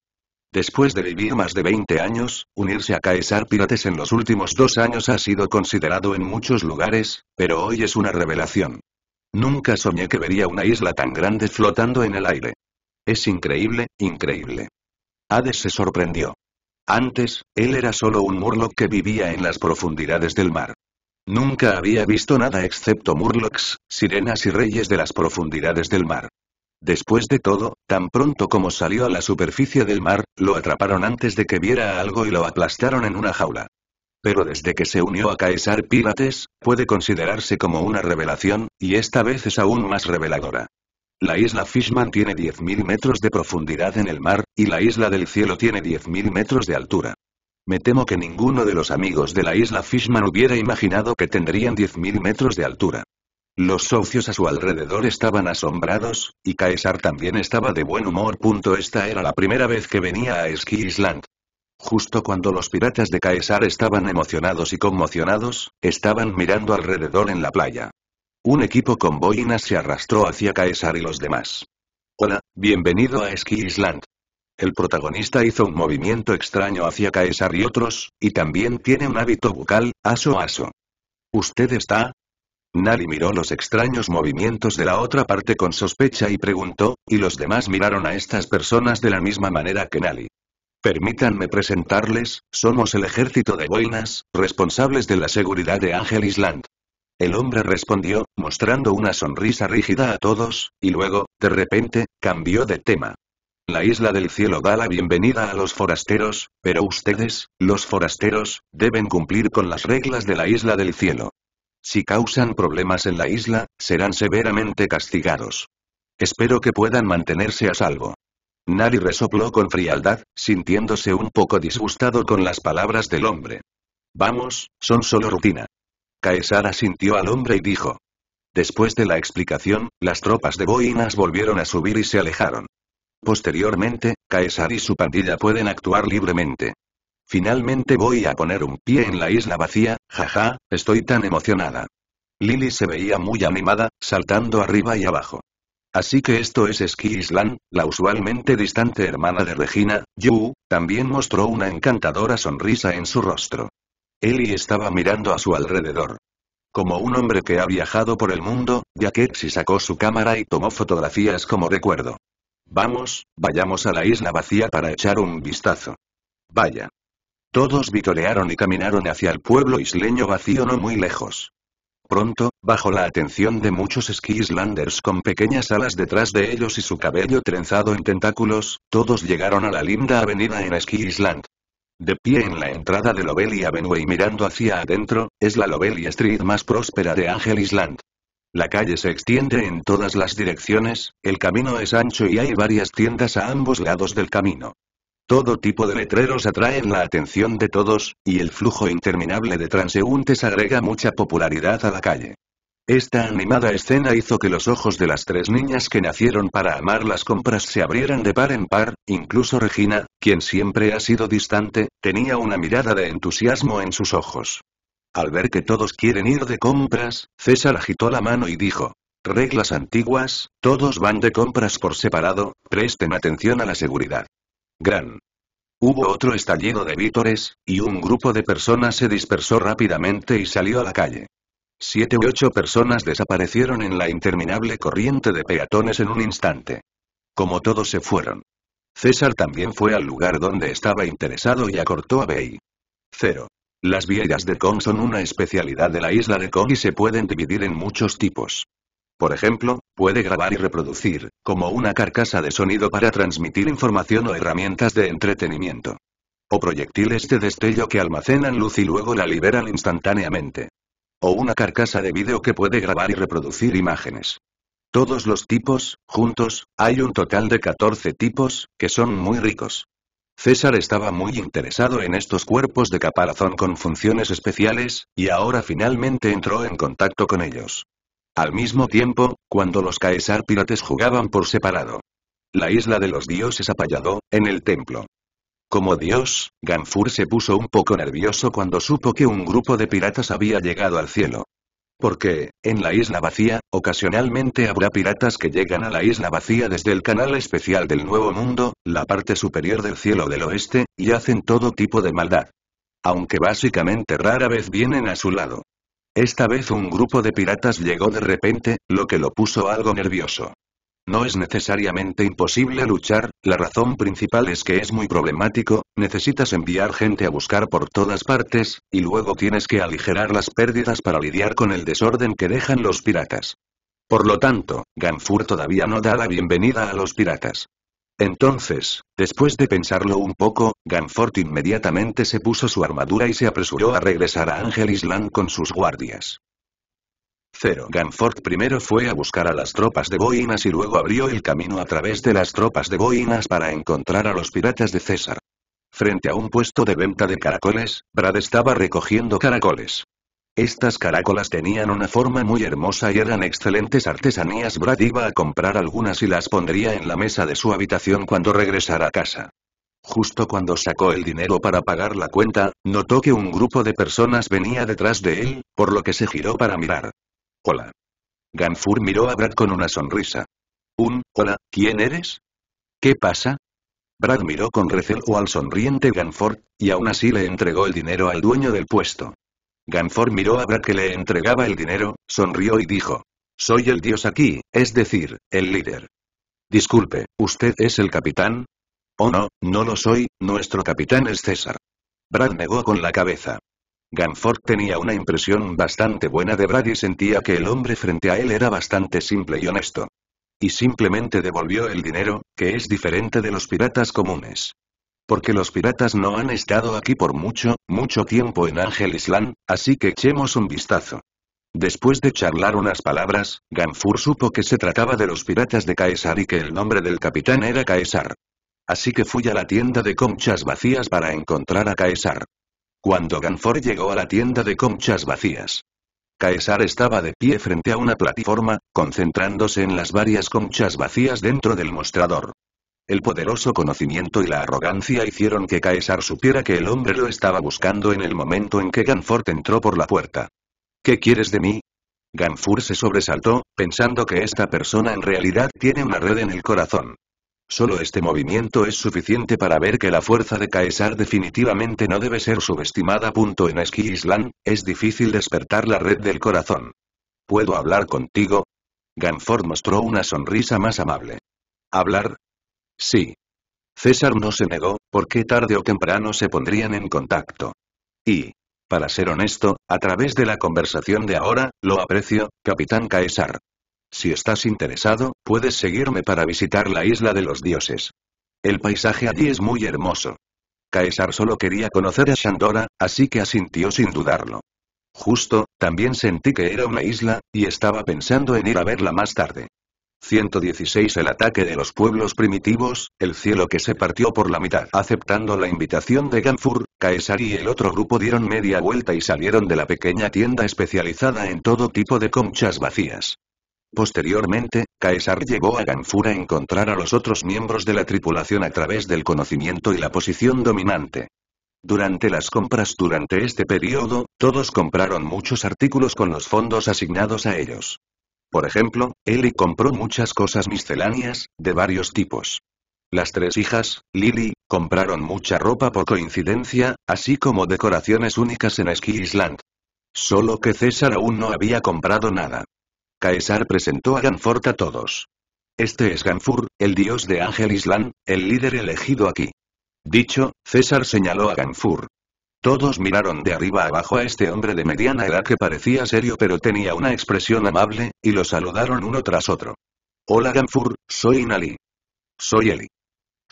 Después de vivir más de 20 años, unirse a Caesar Pirates en los últimos dos años ha sido considerado en muchos lugares, pero hoy es una revelación. Nunca soñé que vería una isla tan grande flotando en el aire. Es increíble, increíble. Hades se sorprendió. Antes, él era solo un Murloc que vivía en las profundidades del mar. Nunca había visto nada excepto murlocs, sirenas y reyes de las profundidades del mar. Después de todo, tan pronto como salió a la superficie del mar, lo atraparon antes de que viera algo y lo aplastaron en una jaula. Pero desde que se unió a Caesar Pirates, puede considerarse como una revelación, y esta vez es aún más reveladora. La isla Fishman tiene 10.000 metros de profundidad en el mar, y la isla del cielo tiene 10.000 metros de altura. Me temo que ninguno de los amigos de la isla Fishman hubiera imaginado que tendrían 10.000 metros de altura. Los socios a su alrededor estaban asombrados, y Caesar también estaba de buen humor. Esta era la primera vez que venía a Ski Island. Justo cuando los piratas de Caesar estaban emocionados y conmocionados, estaban mirando alrededor en la playa. Un equipo con boinas se arrastró hacia Caesar y los demás. Hola, bienvenido a Ski Island. El protagonista hizo un movimiento extraño hacia Caesar y otros, y también tiene un hábito bucal, aso aso. ¿Usted está? Nari miró los extraños movimientos de la otra parte con sospecha y preguntó, y los demás miraron a estas personas de la misma manera que Nali. Permítanme presentarles, somos el ejército de boinas, responsables de la seguridad de Ángel Island. El hombre respondió, mostrando una sonrisa rígida a todos, y luego, de repente, cambió de tema. La isla del cielo da la bienvenida a los forasteros, pero ustedes, los forasteros, deben cumplir con las reglas de la isla del cielo. Si causan problemas en la isla, serán severamente castigados. Espero que puedan mantenerse a salvo. Nari resopló con frialdad, sintiéndose un poco disgustado con las palabras del hombre. Vamos, son solo rutina. Caesar asintió al hombre y dijo. Después de la explicación, las tropas de Boinas volvieron a subir y se alejaron. Posteriormente, Caesar y su pandilla pueden actuar libremente. Finalmente voy a poner un pie en la isla vacía, jaja, estoy tan emocionada. Lily se veía muy animada, saltando arriba y abajo. Así que esto es Ski Island, la usualmente distante hermana de Regina, Yu, también mostró una encantadora sonrisa en su rostro. Ellie estaba mirando a su alrededor. Como un hombre que ha viajado por el mundo, Jackie sacó su cámara y tomó fotografías como recuerdo. Vamos, vayamos a la isla vacía para echar un vistazo. Vaya. Todos vitorearon y caminaron hacia el pueblo isleño vacío no muy lejos. Pronto, bajo la atención de muchos ski islanders con pequeñas alas detrás de ellos y su cabello trenzado en tentáculos, todos llegaron a la linda avenida en Ski Island. De pie en la entrada de Lovely Avenue y mirando hacia adentro, es la Lovely Street más próspera de Angel Island. La calle se extiende en todas las direcciones, el camino es ancho y hay varias tiendas a ambos lados del camino. Todo tipo de letreros atraen la atención de todos, y el flujo interminable de transeúntes agrega mucha popularidad a la calle. Esta animada escena hizo que los ojos de las tres niñas que nacieron para amar las compras se abrieran de par en par, incluso Regina, quien siempre ha sido distante, tenía una mirada de entusiasmo en sus ojos. Al ver que todos quieren ir de compras, César agitó la mano y dijo. Reglas antiguas, todos van de compras por separado, presten atención a la seguridad. Gran. Hubo otro estallido de vítores, y un grupo de personas se dispersó rápidamente y salió a la calle. Siete u ocho personas desaparecieron en la interminable corriente de peatones en un instante. Como todos se fueron. César también fue al lugar donde estaba interesado y acortó a Bey. 0. Las viejas de Kong son una especialidad de la isla de Kong y se pueden dividir en muchos tipos. Por ejemplo, puede grabar y reproducir, como una carcasa de sonido para transmitir información o herramientas de entretenimiento. O proyectiles de destello que almacenan luz y luego la liberan instantáneamente. O una carcasa de vídeo que puede grabar y reproducir imágenes. Todos los tipos, juntos, hay un total de 14 tipos, que son muy ricos. César estaba muy interesado en estos cuerpos de caparazón con funciones especiales, y ahora finalmente entró en contacto con ellos. Al mismo tiempo, cuando los Caesar pirates jugaban por separado. La isla de los dioses apallado, en el templo. Como dios, Ganfur se puso un poco nervioso cuando supo que un grupo de piratas había llegado al cielo. Porque, en la isla vacía, ocasionalmente habrá piratas que llegan a la isla vacía desde el canal especial del Nuevo Mundo, la parte superior del cielo del oeste, y hacen todo tipo de maldad. Aunque básicamente rara vez vienen a su lado. Esta vez un grupo de piratas llegó de repente, lo que lo puso algo nervioso. No es necesariamente imposible luchar, la razón principal es que es muy problemático, necesitas enviar gente a buscar por todas partes, y luego tienes que aligerar las pérdidas para lidiar con el desorden que dejan los piratas. Por lo tanto, Ganfur todavía no da la bienvenida a los piratas. Entonces, después de pensarlo un poco, Ganfort inmediatamente se puso su armadura y se apresuró a regresar a Ángel Island con sus guardias. 0. Ganfort primero fue a buscar a las tropas de Boinas y luego abrió el camino a través de las tropas de Boinas para encontrar a los piratas de César. Frente a un puesto de venta de caracoles, Brad estaba recogiendo caracoles. Estas caracolas tenían una forma muy hermosa y eran excelentes artesanías. Brad iba a comprar algunas y las pondría en la mesa de su habitación cuando regresara a casa. Justo cuando sacó el dinero para pagar la cuenta, notó que un grupo de personas venía detrás de él, por lo que se giró para mirar. Hola. Ganfur miró a Brad con una sonrisa. Un, hola, ¿quién eres? ¿Qué pasa? Brad miró con recelo al sonriente Ganford, y aún así le entregó el dinero al dueño del puesto. Ganford miró a Brad que le entregaba el dinero, sonrió y dijo. Soy el dios aquí, es decir, el líder. Disculpe, ¿usted es el capitán? Oh no, no lo soy, nuestro capitán es César. Brad negó con la cabeza. Ganford tenía una impresión bastante buena de Brad y sentía que el hombre frente a él era bastante simple y honesto. Y simplemente devolvió el dinero, que es diferente de los piratas comunes. Porque los piratas no han estado aquí por mucho, mucho tiempo en Ángel Island, así que echemos un vistazo. Después de charlar unas palabras, Ganfur supo que se trataba de los piratas de Caesar y que el nombre del capitán era Caesar. Así que fui a la tienda de conchas vacías para encontrar a Caesar. Cuando Ganfor llegó a la tienda de conchas vacías, Caesar estaba de pie frente a una plataforma, concentrándose en las varias conchas vacías dentro del mostrador. El poderoso conocimiento y la arrogancia hicieron que Caesar supiera que el hombre lo estaba buscando en el momento en que Ganfort entró por la puerta. ¿Qué quieres de mí? Ganfur se sobresaltó, pensando que esta persona en realidad tiene una red en el corazón. Solo este movimiento es suficiente para ver que la fuerza de Caesar definitivamente no debe ser subestimada. En Ski Island, es difícil despertar la red del corazón. ¿Puedo hablar contigo? Ganford mostró una sonrisa más amable. ¿Hablar? Sí. César no se negó, porque tarde o temprano se pondrían en contacto. Y, para ser honesto, a través de la conversación de ahora, lo aprecio, Capitán Caesar. Si estás interesado, puedes seguirme para visitar la isla de los dioses. El paisaje allí es muy hermoso. Caesar solo quería conocer a Shandora, así que asintió sin dudarlo. Justo, también sentí que era una isla, y estaba pensando en ir a verla más tarde. 116 El ataque de los pueblos primitivos, el cielo que se partió por la mitad. Aceptando la invitación de Ganfur, Caesar y el otro grupo dieron media vuelta y salieron de la pequeña tienda especializada en todo tipo de conchas vacías. Posteriormente, Caesar llegó a Ganfur a encontrar a los otros miembros de la tripulación a través del conocimiento y la posición dominante. Durante las compras durante este periodo, todos compraron muchos artículos con los fondos asignados a ellos. Por ejemplo, Ellie compró muchas cosas misceláneas, de varios tipos. Las tres hijas, Lily, compraron mucha ropa por coincidencia, así como decoraciones únicas en Ski Island. Solo que César aún no había comprado nada. Caesar presentó a Ganfort a todos. Este es Ganfur, el dios de Ángel Island, el líder elegido aquí. Dicho, César señaló a Ganfur. Todos miraron de arriba abajo a este hombre de mediana edad que parecía serio pero tenía una expresión amable, y lo saludaron uno tras otro. Hola Ganfur, soy Nali. Soy Eli.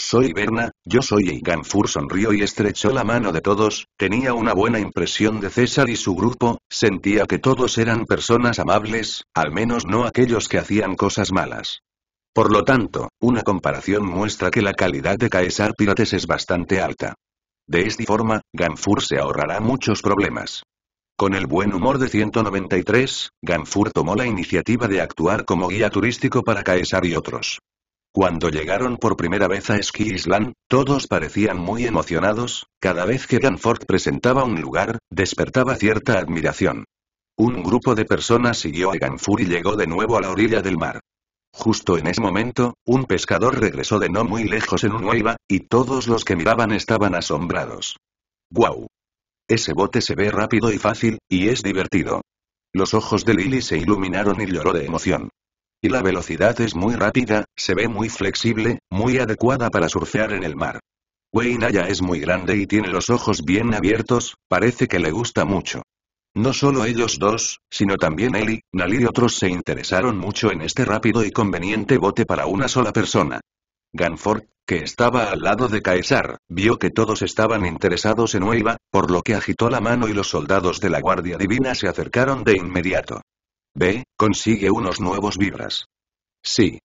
Soy Berna, yo soy y Ganfur sonrió y estrechó la mano de todos, tenía una buena impresión de César y su grupo, sentía que todos eran personas amables, al menos no aquellos que hacían cosas malas. Por lo tanto, una comparación muestra que la calidad de Caesar Pirates es bastante alta. De esta forma, Ganfur se ahorrará muchos problemas. Con el buen humor de 193, Ganfur tomó la iniciativa de actuar como guía turístico para Caesar y otros. Cuando llegaron por primera vez a Ski Island, todos parecían muy emocionados, cada vez que Ganfort presentaba un lugar, despertaba cierta admiración. Un grupo de personas siguió a Ganfur y llegó de nuevo a la orilla del mar. Justo en ese momento, un pescador regresó de no muy lejos en un hueva, y todos los que miraban estaban asombrados. ¡Guau! Ese bote se ve rápido y fácil, y es divertido. Los ojos de Lily se iluminaron y lloró de emoción. Y la velocidad es muy rápida, se ve muy flexible, muy adecuada para surfear en el mar. Wei Naya es muy grande y tiene los ojos bien abiertos, parece que le gusta mucho. No solo ellos dos, sino también Eli, Nali y otros se interesaron mucho en este rápido y conveniente bote para una sola persona. Ganford, que estaba al lado de Caesar, vio que todos estaban interesados en Weiba, por lo que agitó la mano y los soldados de la Guardia Divina se acercaron de inmediato. Ve, consigue unos nuevos vibras. Sí.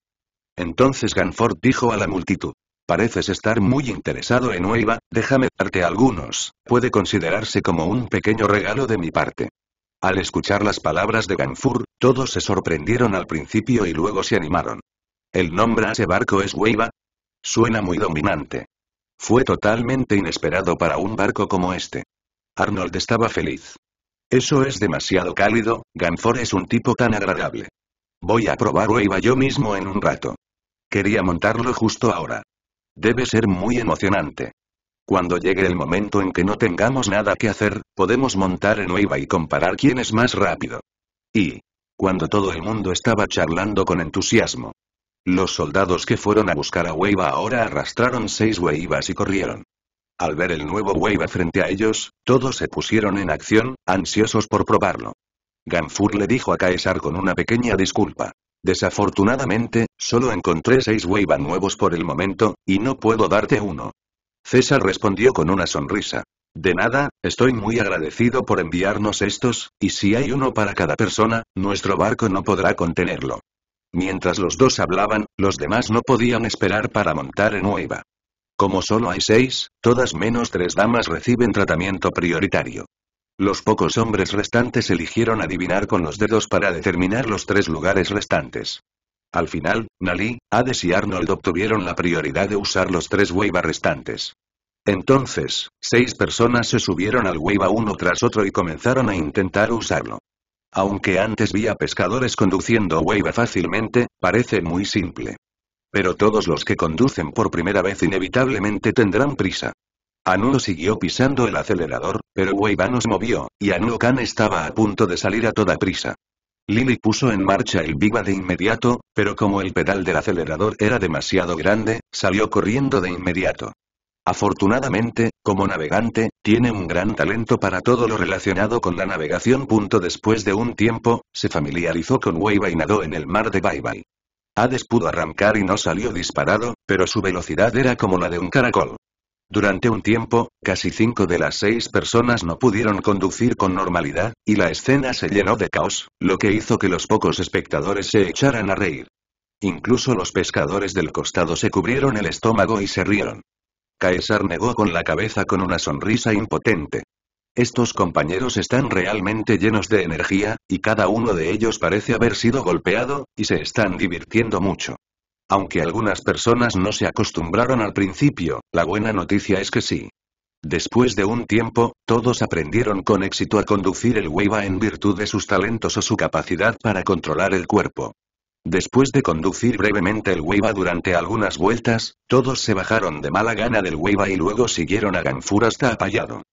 Entonces Ganford dijo a la multitud. Pareces estar muy interesado en Weiba, déjame darte algunos, puede considerarse como un pequeño regalo de mi parte. Al escuchar las palabras de Ganfur, todos se sorprendieron al principio y luego se animaron. ¿El nombre a ese barco es Weiba? Suena muy dominante. Fue totalmente inesperado para un barco como este. Arnold estaba feliz. Eso es demasiado cálido, Ganfor es un tipo tan agradable. Voy a probar Weiba yo mismo en un rato. Quería montarlo justo ahora. Debe ser muy emocionante. Cuando llegue el momento en que no tengamos nada que hacer, podemos montar en Weiba y comparar quién es más rápido. Y. Cuando todo el mundo estaba charlando con entusiasmo. Los soldados que fueron a buscar a Weiba ahora arrastraron seis Weibas y corrieron. Al ver el nuevo Weiba frente a ellos, todos se pusieron en acción, ansiosos por probarlo. Ganfur le dijo a Caesar con una pequeña disculpa. Desafortunadamente, solo encontré seis Weiba nuevos por el momento, y no puedo darte uno. César respondió con una sonrisa. De nada, estoy muy agradecido por enviarnos estos, y si hay uno para cada persona, nuestro barco no podrá contenerlo. Mientras los dos hablaban, los demás no podían esperar para montar en Weiba. Como solo hay seis, todas menos tres damas reciben tratamiento prioritario. Los pocos hombres restantes eligieron adivinar con los dedos para determinar los tres lugares restantes. Al final, Nali, Hades y Arnold obtuvieron la prioridad de usar los tres Weiba restantes. Entonces, seis personas se subieron al Weiba uno tras otro y comenzaron a intentar usarlo. Aunque antes vi a pescadores conduciendo Weiba fácilmente, parece muy simple. Pero todos los que conducen por primera vez inevitablemente tendrán prisa. Anuo siguió pisando el acelerador, pero Weiba se movió, y Anuo Kan estaba a punto de salir a toda prisa. Lily puso en marcha el Viva de inmediato, pero como el pedal del acelerador era demasiado grande, salió corriendo de inmediato. Afortunadamente, como navegante, tiene un gran talento para todo lo relacionado con la navegación. Después de un tiempo, se familiarizó con Weiba y nadó en el mar de Bye. Hades pudo arrancar y no salió disparado, pero su velocidad era como la de un caracol. Durante un tiempo, casi cinco de las seis personas no pudieron conducir con normalidad, y la escena se llenó de caos, lo que hizo que los pocos espectadores se echaran a reír. Incluso los pescadores del costado se cubrieron el estómago y se rieron. Caesar negó con la cabeza con una sonrisa impotente. Estos compañeros están realmente llenos de energía, y cada uno de ellos parece haber sido golpeado, y se están divirtiendo mucho. Aunque algunas personas no se acostumbraron al principio, la buena noticia es que sí. Después de un tiempo, todos aprendieron con éxito a conducir el Weiba en virtud de sus talentos o su capacidad para controlar el cuerpo. Después de conducir brevemente el Weiba durante algunas vueltas, todos se bajaron de mala gana del Weiba y luego siguieron a Ganfur hasta Apayado.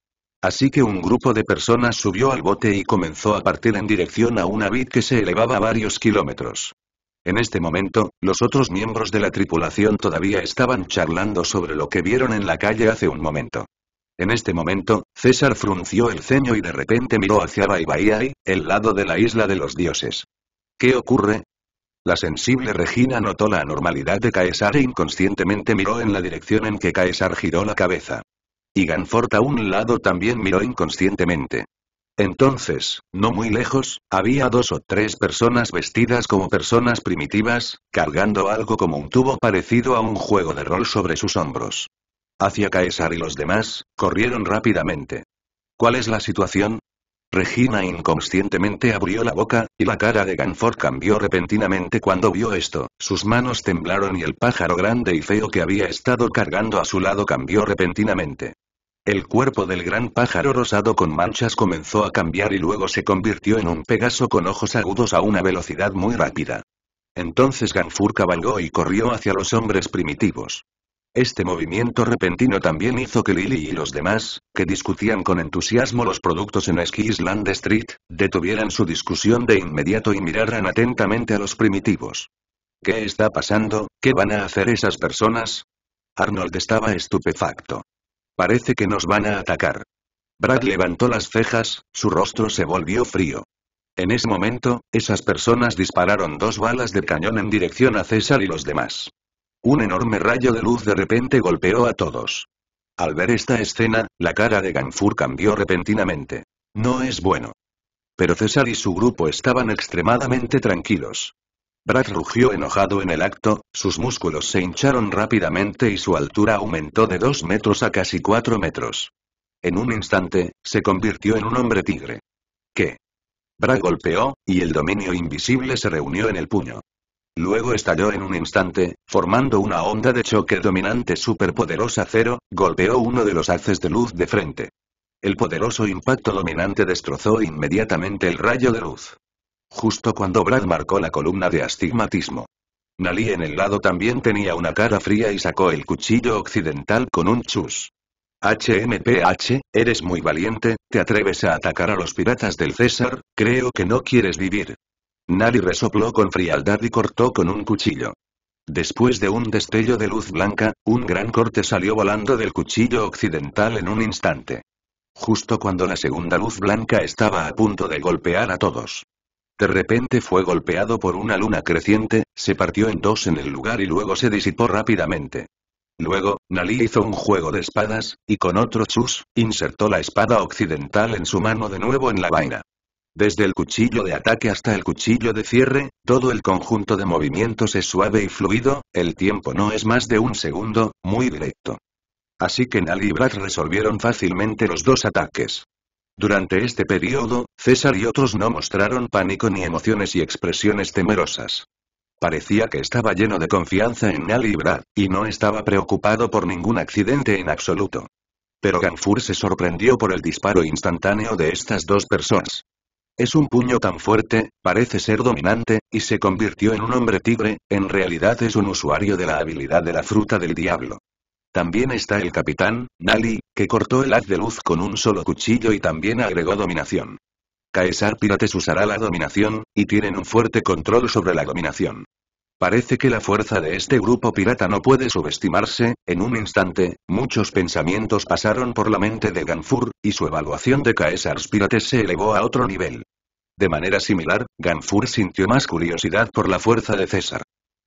Así que un grupo de personas subió al bote y comenzó a partir en dirección a una vid que se elevaba varios kilómetros. En este momento, los otros miembros de la tripulación todavía estaban charlando sobre lo que vieron en la calle hace un momento. En este momento, César frunció el ceño y de repente miró hacia Baibai, el lado de la isla de los dioses. ¿Qué ocurre? La sensible Regina notó la anormalidad de Caesar e inconscientemente miró en la dirección en que Caesar giró la cabeza. Y Ganfort a un lado también miró inconscientemente. Entonces, no muy lejos, había dos o tres personas vestidas como personas primitivas, cargando algo como un tubo parecido a un juego de rol sobre sus hombros. Hacia Caesar y los demás, corrieron rápidamente. ¿Cuál es la situación? Regina inconscientemente abrió la boca, y la cara de Ganfort cambió repentinamente cuando vio esto, sus manos temblaron y el pájaro grande y feo que había estado cargando a su lado cambió repentinamente. El cuerpo del gran pájaro rosado con manchas comenzó a cambiar y luego se convirtió en un pegaso con ojos agudos a una velocidad muy rápida. Entonces Ganfur cabalgó y corrió hacia los hombres primitivos. Este movimiento repentino también hizo que Lily y los demás, que discutían con entusiasmo los productos en Ski Island Street, detuvieran su discusión de inmediato y miraran atentamente a los primitivos. ¿Qué está pasando? ¿Qué van a hacer esas personas? Arnold estaba estupefacto. Parece que nos van a atacar. Brad levantó las cejas, su rostro se volvió frío. En ese momento, esas personas dispararon dos balas de cañón en dirección a César y los demás. Un enorme rayo de luz de repente golpeó a todos. Al ver esta escena, la cara de Ganfur cambió repentinamente. No es bueno. Pero César y su grupo estaban extremadamente tranquilos. Brad rugió enojado en el acto, sus músculos se hincharon rápidamente y su altura aumentó de dos metros a casi cuatro metros. En un instante, se convirtió en un hombre tigre. ¿Qué? Brad golpeó, y el dominio invisible se reunió en el puño. Luego estalló en un instante, formando una onda de choque dominante superpoderosa cero, golpeó uno de los haces de luz de frente. El poderoso impacto dominante destrozó inmediatamente el rayo de luz. Justo cuando Brad marcó la columna de astigmatismo. Nali en el lado también tenía una cara fría y sacó el cuchillo occidental con un chus. HMPH, eres muy valiente, te atreves a atacar a los piratas del César, creo que no quieres vivir. Nali resopló con frialdad y cortó con un cuchillo. Después de un destello de luz blanca, un gran corte salió volando del cuchillo occidental en un instante. Justo cuando la segunda luz blanca estaba a punto de golpear a todos. De repente fue golpeado por una luna creciente, se partió en dos en el lugar y luego se disipó rápidamente. Luego, Nali hizo un juego de espadas, y con otro chus, insertó la espada occidental en su mano de nuevo en la vaina. Desde el cuchillo de ataque hasta el cuchillo de cierre, todo el conjunto de movimientos es suave y fluido, el tiempo no es más de un segundo, muy directo. Así que Nali y Brad resolvieron fácilmente los dos ataques. Durante este periodo, César y otros no mostraron pánico ni emociones y expresiones temerosas. Parecía que estaba lleno de confianza en Nali y Brad, y no estaba preocupado por ningún accidente en absoluto. Pero Ganfur se sorprendió por el disparo instantáneo de estas dos personas. Es un puño tan fuerte, parece ser dominante, y se convirtió en un hombre tigre, en realidad es un usuario de la habilidad de la fruta del diablo. También está el capitán, Nali, que cortó el haz de luz con un solo cuchillo y también agregó dominación. Caesar Pirates usará la dominación, y tienen un fuerte control sobre la dominación. Parece que la fuerza de este grupo pirata no puede subestimarse, en un instante, muchos pensamientos pasaron por la mente de Ganfur, y su evaluación de Caesars Pirates se elevó a otro nivel. De manera similar, Ganfur sintió más curiosidad por la fuerza de César.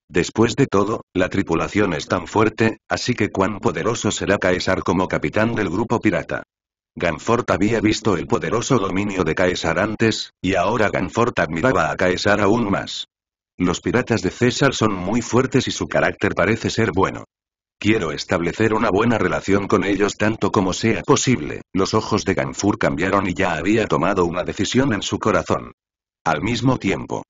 Después de todo, la tripulación es tan fuerte, así que cuán poderoso será Caesar como capitán del grupo pirata. Ganfort había visto el poderoso dominio de Caesar antes, y ahora Ganfort admiraba a Caesar aún más. Los piratas de César son muy fuertes y su carácter parece ser bueno. Quiero establecer una buena relación con ellos tanto como sea posible. Los ojos de Ganfur cambiaron y ya había tomado una decisión en su corazón. Al mismo tiempo,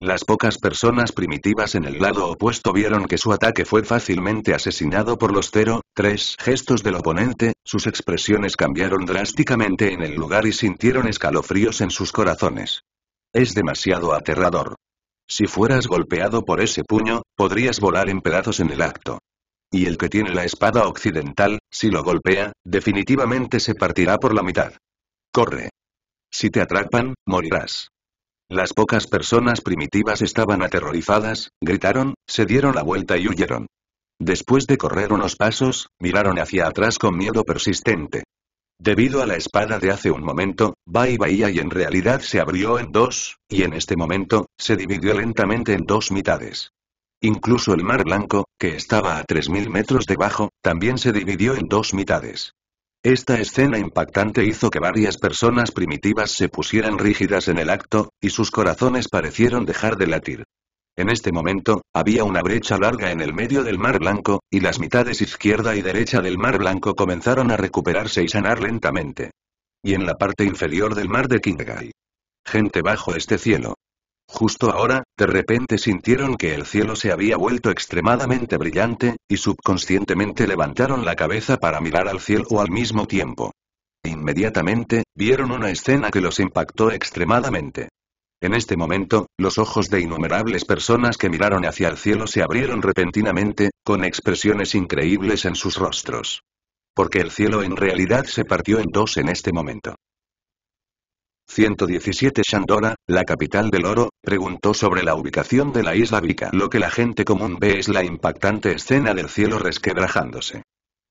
Las pocas personas primitivas en el lado opuesto vieron que su ataque fue fácilmente asesinado por los 0-3 gestos del oponente, sus expresiones cambiaron drásticamente en el lugar y sintieron escalofríos en sus corazones. Es demasiado aterrador. Si fueras golpeado por ese puño, podrías volar en pedazos en el acto. Y el que tiene la espada occidental, si lo golpea, definitivamente se partirá por la mitad. Corre. Si te atrapan, morirás. Las pocas personas primitivas estaban aterrorizadas, gritaron, se dieron la vuelta y huyeron. Después de correr unos pasos, miraron hacia atrás con miedo persistente. Debido a la espada de hace un momento, Bai Bahía y en realidad se abrió en dos, y en este momento, se dividió lentamente en dos mitades. Incluso el mar blanco, que estaba a 3.000 metros debajo, también se dividió en dos mitades. Esta escena impactante hizo que varias personas primitivas se pusieran rígidas en el acto, y sus corazones parecieron dejar de latir. En este momento, había una brecha larga en el medio del Mar Blanco, y las mitades izquierda y derecha del Mar Blanco comenzaron a recuperarse y sanar lentamente. Y en la parte inferior del Mar de Kingai. Gente bajo este cielo. Justo ahora, de repente sintieron que el cielo se había vuelto extremadamente brillante, y subconscientemente levantaron la cabeza para mirar al cielo al mismo tiempo. Inmediatamente, vieron una escena que los impactó extremadamente. En este momento, los ojos de innumerables personas que miraron hacia el cielo se abrieron repentinamente, con expresiones increíbles en sus rostros. Porque el cielo en realidad se partió en dos en este momento. 117 Shandora, la capital del oro, preguntó sobre la ubicación de la isla Vika. Lo que la gente común ve es la impactante escena del cielo resquebrajándose.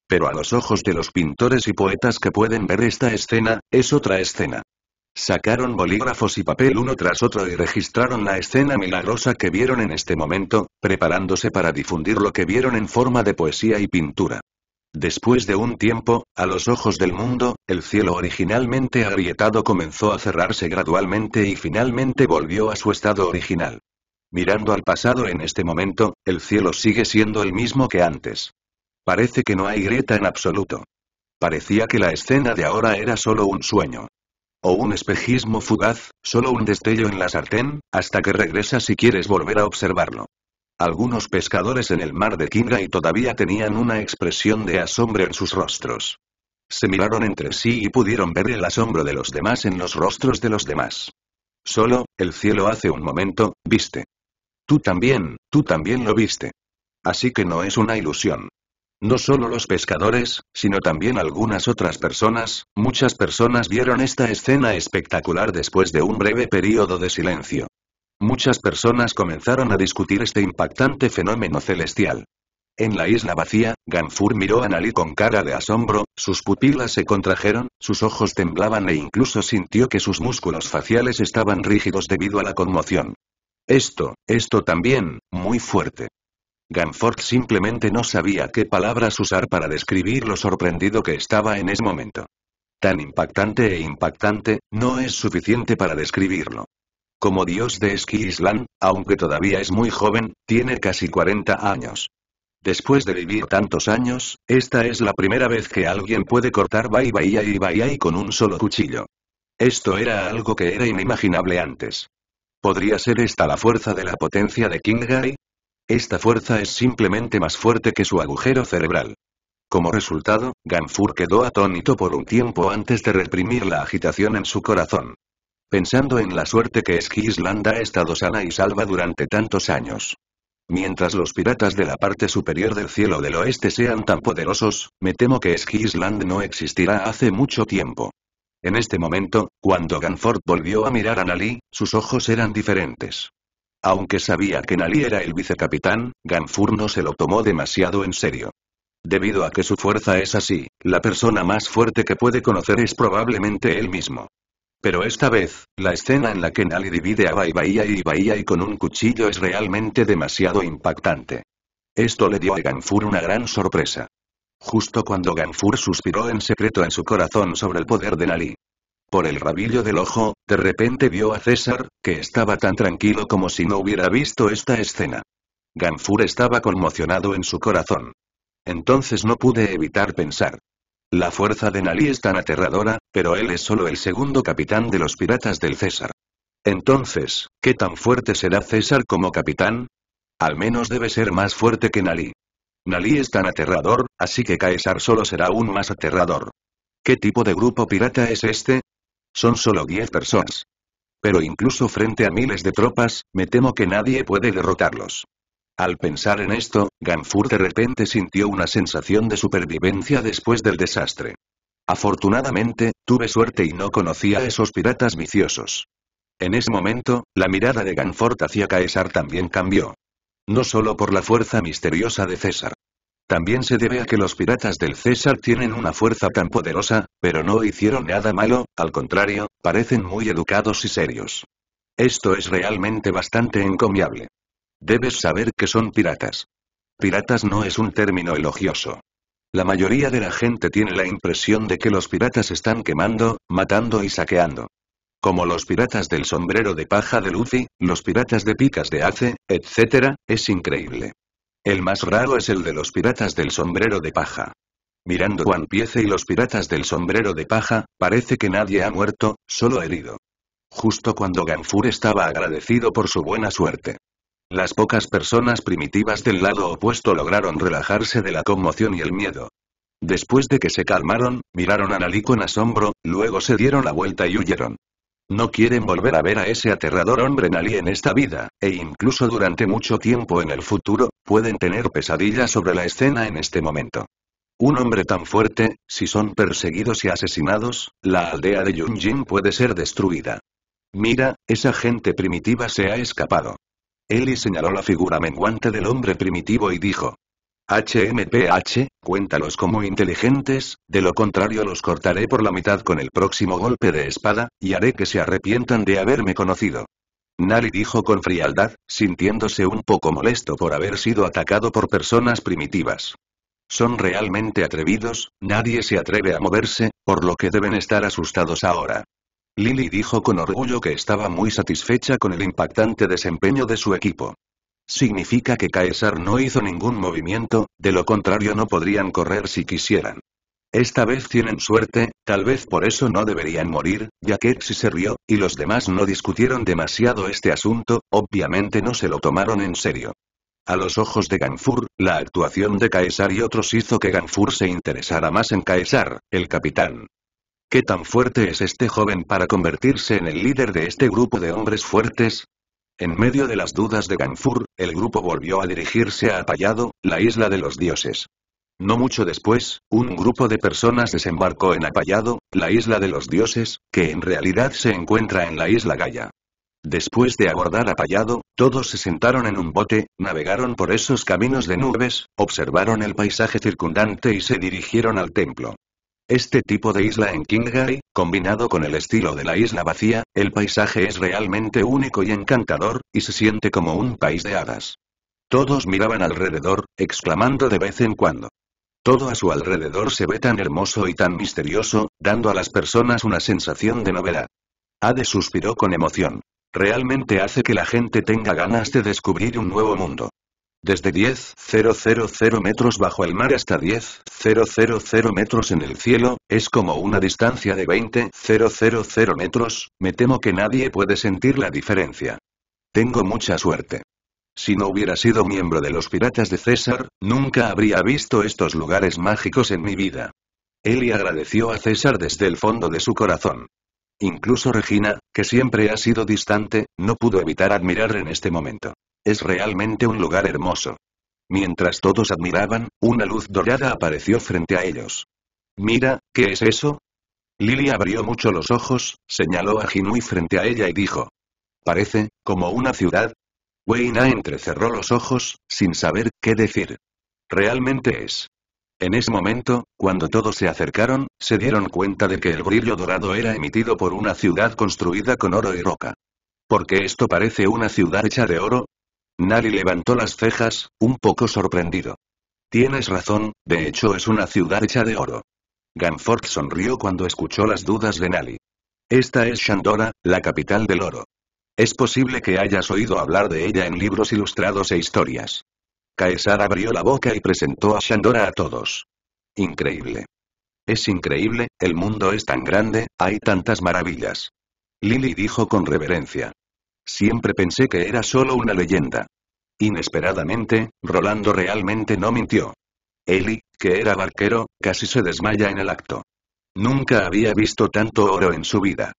Pero a los ojos de los pintores y poetas que pueden ver esta escena, es otra escena. Sacaron bolígrafos y papel uno tras otro y registraron la escena milagrosa que vieron en este momento, preparándose para difundir lo que vieron en forma de poesía y pintura. Después de un tiempo, a los ojos del mundo, el cielo originalmente agrietado comenzó a cerrarse gradualmente y finalmente volvió a su estado original. Mirando al pasado en este momento, el cielo sigue siendo el mismo que antes. Parece que no hay grieta en absoluto. Parecía que la escena de ahora era solo un sueño. O un espejismo fugaz, solo un destello en la sartén, hasta que regresa si quieres volver a observarlo. Algunos pescadores en el mar de Kingai todavía tenían una expresión de asombro en sus rostros. Se miraron entre sí y pudieron ver el asombro de los demás en los rostros de los demás. Solo, el cielo hace un momento, viste. Tú también, tú también lo viste. Así que no es una ilusión. No solo los pescadores, sino también algunas otras personas, muchas personas vieron esta escena espectacular después de un breve período de silencio. Muchas personas comenzaron a discutir este impactante fenómeno celestial. En la isla vacía, Ganfur miró a Nali con cara de asombro, sus pupilas se contrajeron, sus ojos temblaban e incluso sintió que sus músculos faciales estaban rígidos debido a la conmoción. Esto, esto también, muy fuerte. Ganford simplemente no sabía qué palabras usar para describir lo sorprendido que estaba en ese momento. Tan impactante e impactante, no es suficiente para describirlo. Como dios de Ski Island, aunque todavía es muy joven, tiene casi 40 años. Después de vivir tantos años, esta es la primera vez que alguien puede cortar Bai Bahía y Bahía con un solo cuchillo. Esto era algo que era inimaginable antes. ¿Podría ser esta la fuerza de la potencia de Kingai? Esta fuerza es simplemente más fuerte que su agujero cerebral. Como resultado, Ganfur quedó atónito por un tiempo antes de reprimir la agitación en su corazón pensando en la suerte que Skisland ha estado sana y salva durante tantos años. Mientras los piratas de la parte superior del cielo del oeste sean tan poderosos, me temo que Skisland no existirá hace mucho tiempo. En este momento, cuando Ganford volvió a mirar a Nali, sus ojos eran diferentes. Aunque sabía que Nali era el vicecapitán, Ganfur no se lo tomó demasiado en serio. Debido a que su fuerza es así, la persona más fuerte que puede conocer es probablemente él mismo. Pero esta vez, la escena en la que Nali divide a Bai y Bahía y con un cuchillo es realmente demasiado impactante. Esto le dio a Ganfur una gran sorpresa. Justo cuando Ganfur suspiró en secreto en su corazón sobre el poder de Nali. Por el rabillo del ojo, de repente vio a César, que estaba tan tranquilo como si no hubiera visto esta escena. Ganfur estaba conmocionado en su corazón. Entonces no pude evitar pensar. La fuerza de Nali es tan aterradora, pero él es solo el segundo capitán de los piratas del César. Entonces, ¿qué tan fuerte será César como capitán? Al menos debe ser más fuerte que Nali. Nali es tan aterrador, así que Caesar solo será aún más aterrador. ¿Qué tipo de grupo pirata es este? Son solo 10 personas. Pero incluso frente a miles de tropas, me temo que nadie puede derrotarlos. Al pensar en esto, Ganfur de repente sintió una sensación de supervivencia después del desastre. Afortunadamente, tuve suerte y no conocía a esos piratas viciosos. En ese momento, la mirada de Ganfort hacia Caesar también cambió. No solo por la fuerza misteriosa de César. También se debe a que los piratas del César tienen una fuerza tan poderosa, pero no hicieron nada malo, al contrario, parecen muy educados y serios. Esto es realmente bastante encomiable. Debes saber que son piratas. Piratas no es un término elogioso. La mayoría de la gente tiene la impresión de que los piratas están quemando, matando y saqueando. Como los piratas del sombrero de paja de Luffy, los piratas de picas de Ace, etc., es increíble. El más raro es el de los piratas del sombrero de paja. Mirando One Piece y los piratas del sombrero de paja, parece que nadie ha muerto, solo herido. Justo cuando Ganfur estaba agradecido por su buena suerte. Las pocas personas primitivas del lado opuesto lograron relajarse de la conmoción y el miedo. Después de que se calmaron, miraron a Nali con asombro, luego se dieron la vuelta y huyeron. No quieren volver a ver a ese aterrador hombre Nali en esta vida, e incluso durante mucho tiempo en el futuro, pueden tener pesadillas sobre la escena en este momento. Un hombre tan fuerte, si son perseguidos y asesinados, la aldea de Yunjin puede ser destruida. Mira, esa gente primitiva se ha escapado. Eli señaló la figura menguante del hombre primitivo y dijo. HMPH, cuéntalos como inteligentes, de lo contrario los cortaré por la mitad con el próximo golpe de espada, y haré que se arrepientan de haberme conocido. Nali dijo con frialdad, sintiéndose un poco molesto por haber sido atacado por personas primitivas. Son realmente atrevidos, nadie se atreve a moverse, por lo que deben estar asustados ahora. Lily dijo con orgullo que estaba muy satisfecha con el impactante desempeño de su equipo. Significa que Caesar no hizo ningún movimiento, de lo contrario no podrían correr si quisieran. Esta vez tienen suerte, tal vez por eso no deberían morir, ya que Exi se rió, y los demás no discutieron demasiado este asunto, obviamente no se lo tomaron en serio. A los ojos de Ganfur, la actuación de Caesar y otros hizo que Ganfur se interesara más en Caesar, el capitán. ¿Qué tan fuerte es este joven para convertirse en el líder de este grupo de hombres fuertes? En medio de las dudas de Ganfur, el grupo volvió a dirigirse a Apayado, la isla de los dioses. No mucho después, un grupo de personas desembarcó en Apayado, la isla de los dioses, que en realidad se encuentra en la isla Gaia. Después de abordar Apayado, todos se sentaron en un bote, navegaron por esos caminos de nubes, observaron el paisaje circundante y se dirigieron al templo. Este tipo de isla en Kingai, combinado con el estilo de la isla vacía, el paisaje es realmente único y encantador, y se siente como un país de hadas. Todos miraban alrededor, exclamando de vez en cuando. Todo a su alrededor se ve tan hermoso y tan misterioso, dando a las personas una sensación de novedad. Ade suspiró con emoción. Realmente hace que la gente tenga ganas de descubrir un nuevo mundo. Desde 10.000 metros bajo el mar hasta 10.000 metros en el cielo, es como una distancia de 20.000 metros, me temo que nadie puede sentir la diferencia. Tengo mucha suerte. Si no hubiera sido miembro de los piratas de César, nunca habría visto estos lugares mágicos en mi vida. Eli agradeció a César desde el fondo de su corazón. Incluso Regina, que siempre ha sido distante, no pudo evitar admirar en este momento. Es realmente un lugar hermoso. Mientras todos admiraban, una luz dorada apareció frente a ellos. Mira, ¿qué es eso? Lily abrió mucho los ojos, señaló a Jinui frente a ella y dijo. Parece, como una ciudad. Weina entrecerró los ojos, sin saber qué decir. Realmente es. En ese momento, cuando todos se acercaron, se dieron cuenta de que el brillo dorado era emitido por una ciudad construida con oro y roca. ¿Por qué esto parece una ciudad hecha de oro? Nali levantó las cejas, un poco sorprendido. Tienes razón, de hecho es una ciudad hecha de oro. Ganfort sonrió cuando escuchó las dudas de Nali. Esta es Shandora, la capital del oro. Es posible que hayas oído hablar de ella en libros ilustrados e historias. Caesar abrió la boca y presentó a Shandora a todos. Increíble. Es increíble, el mundo es tan grande, hay tantas maravillas. Lily dijo con reverencia. Siempre pensé que era solo una leyenda. Inesperadamente, Rolando realmente no mintió. Eli, que era barquero, casi se desmaya en el acto. Nunca había visto tanto oro en su vida.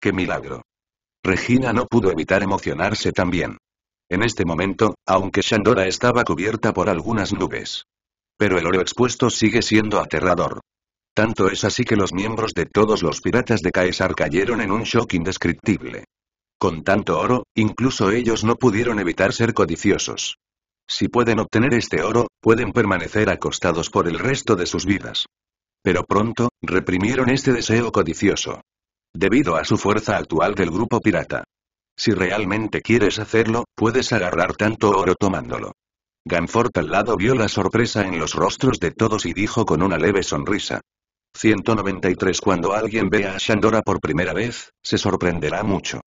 ¡Qué milagro! Regina no pudo evitar emocionarse también. En este momento, aunque Shandora estaba cubierta por algunas nubes. Pero el oro expuesto sigue siendo aterrador. Tanto es así que los miembros de todos los piratas de Caesar cayeron en un shock indescriptible. Con tanto oro, incluso ellos no pudieron evitar ser codiciosos. Si pueden obtener este oro, pueden permanecer acostados por el resto de sus vidas. Pero pronto, reprimieron este deseo codicioso. Debido a su fuerza actual del grupo pirata. Si realmente quieres hacerlo, puedes agarrar tanto oro tomándolo. Ganfort al lado vio la sorpresa en los rostros de todos y dijo con una leve sonrisa. 193 Cuando alguien vea a Shandora por primera vez, se sorprenderá mucho.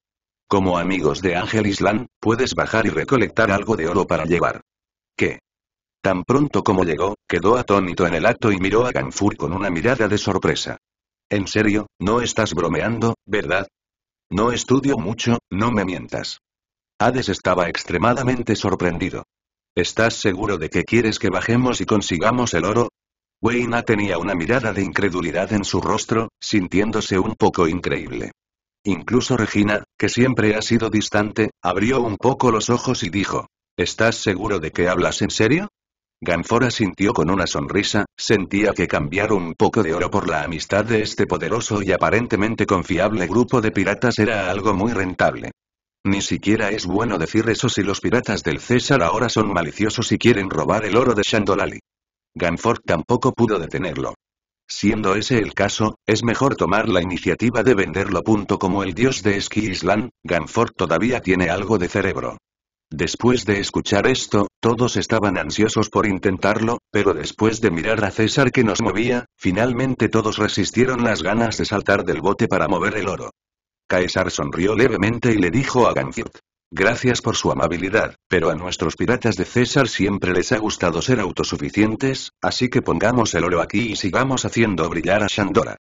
Como amigos de Ángel Island, puedes bajar y recolectar algo de oro para llevar. ¿Qué? Tan pronto como llegó, quedó atónito en el acto y miró a Ganfur con una mirada de sorpresa. En serio, no estás bromeando, ¿verdad? No estudio mucho, no me mientas. Hades estaba extremadamente sorprendido. ¿Estás seguro de que quieres que bajemos y consigamos el oro? Wayne tenía una mirada de incredulidad en su rostro, sintiéndose un poco increíble. Incluso Regina, que siempre ha sido distante, abrió un poco los ojos y dijo, ¿Estás seguro de que hablas en serio? Ganfora sintió con una sonrisa, sentía que cambiar un poco de oro por la amistad de este poderoso y aparentemente confiable grupo de piratas era algo muy rentable. Ni siquiera es bueno decir eso si los piratas del César ahora son maliciosos y quieren robar el oro de Shandolali. Ganfort tampoco pudo detenerlo. Siendo ese el caso, es mejor tomar la iniciativa de venderlo. Como el dios de Ski Island, Ganfort todavía tiene algo de cerebro. Después de escuchar esto, todos estaban ansiosos por intentarlo, pero después de mirar a César que nos movía, finalmente todos resistieron las ganas de saltar del bote para mover el oro. Caesar sonrió levemente y le dijo a Ganfurt. Gracias por su amabilidad, pero a nuestros piratas de César siempre les ha gustado ser autosuficientes, así que pongamos el oro aquí y sigamos haciendo brillar a Shandora.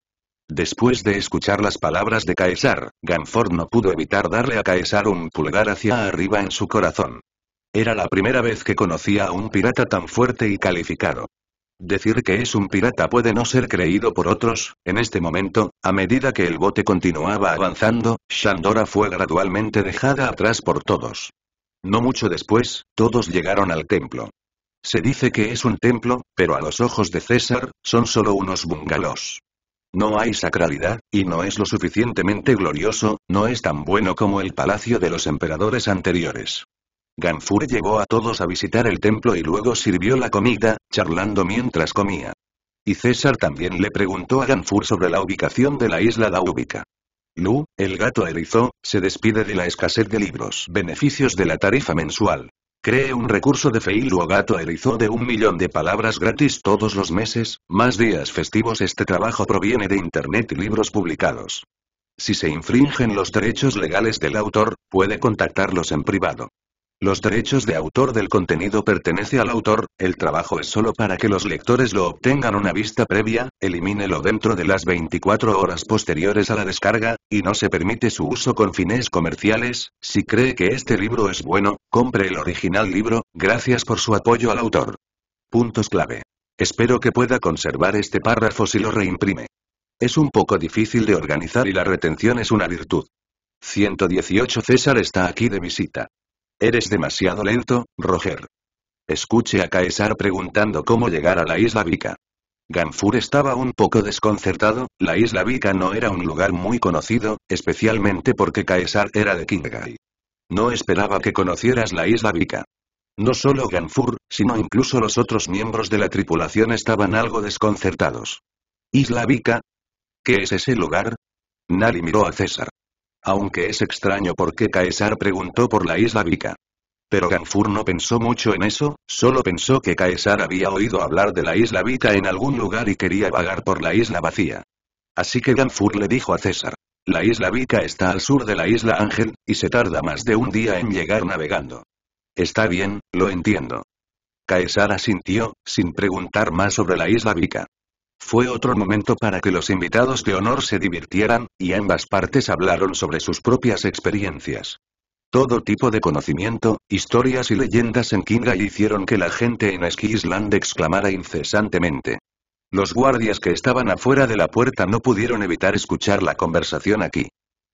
Después de escuchar las palabras de Caesar, Ganford no pudo evitar darle a Caesar un pulgar hacia arriba en su corazón. Era la primera vez que conocía a un pirata tan fuerte y calificado. Decir que es un pirata puede no ser creído por otros, en este momento, a medida que el bote continuaba avanzando, Shandora fue gradualmente dejada atrás por todos. No mucho después, todos llegaron al templo. Se dice que es un templo, pero a los ojos de César, son solo unos bungalows. No hay sacralidad, y no es lo suficientemente glorioso, no es tan bueno como el palacio de los emperadores anteriores. Ganfur llevó a todos a visitar el templo y luego sirvió la comida, charlando mientras comía. Y César también le preguntó a Ganfur sobre la ubicación de la isla Daúbica. Lu, el gato erizó, se despide de la escasez de libros. Beneficios de la tarifa mensual. Cree un recurso de Feilu o gato erizó de un millón de palabras gratis todos los meses, más días festivos. Este trabajo proviene de Internet y libros publicados. Si se infringen los derechos legales del autor, puede contactarlos en privado. Los derechos de autor del contenido pertenece al autor, el trabajo es solo para que los lectores lo obtengan una vista previa, elimínelo dentro de las 24 horas posteriores a la descarga, y no se permite su uso con fines comerciales, si cree que este libro es bueno, compre el original libro, gracias por su apoyo al autor. Puntos clave. Espero que pueda conservar este párrafo si lo reimprime. Es un poco difícil de organizar y la retención es una virtud. 118 César está aquí de visita. Eres demasiado lento, Roger. Escuche a Caesar preguntando cómo llegar a la isla Vika. Ganfur estaba un poco desconcertado, la isla Vika no era un lugar muy conocido, especialmente porque Caesar era de Kingai. No esperaba que conocieras la isla Vika. No solo Ganfur, sino incluso los otros miembros de la tripulación estaban algo desconcertados. ¿Isla Vika? ¿Qué es ese lugar? Nari miró a César. Aunque es extraño porque Caesar preguntó por la isla Vika. Pero Ganfur no pensó mucho en eso, solo pensó que Caesar había oído hablar de la isla Vika en algún lugar y quería vagar por la isla vacía. Así que Ganfur le dijo a César. La isla Vika está al sur de la isla Ángel, y se tarda más de un día en llegar navegando. Está bien, lo entiendo. Caesar asintió, sin preguntar más sobre la isla Vika. Fue otro momento para que los invitados de honor se divirtieran, y ambas partes hablaron sobre sus propias experiencias. Todo tipo de conocimiento, historias y leyendas en Kingai hicieron que la gente en Ski Island exclamara incesantemente. Los guardias que estaban afuera de la puerta no pudieron evitar escuchar la conversación aquí.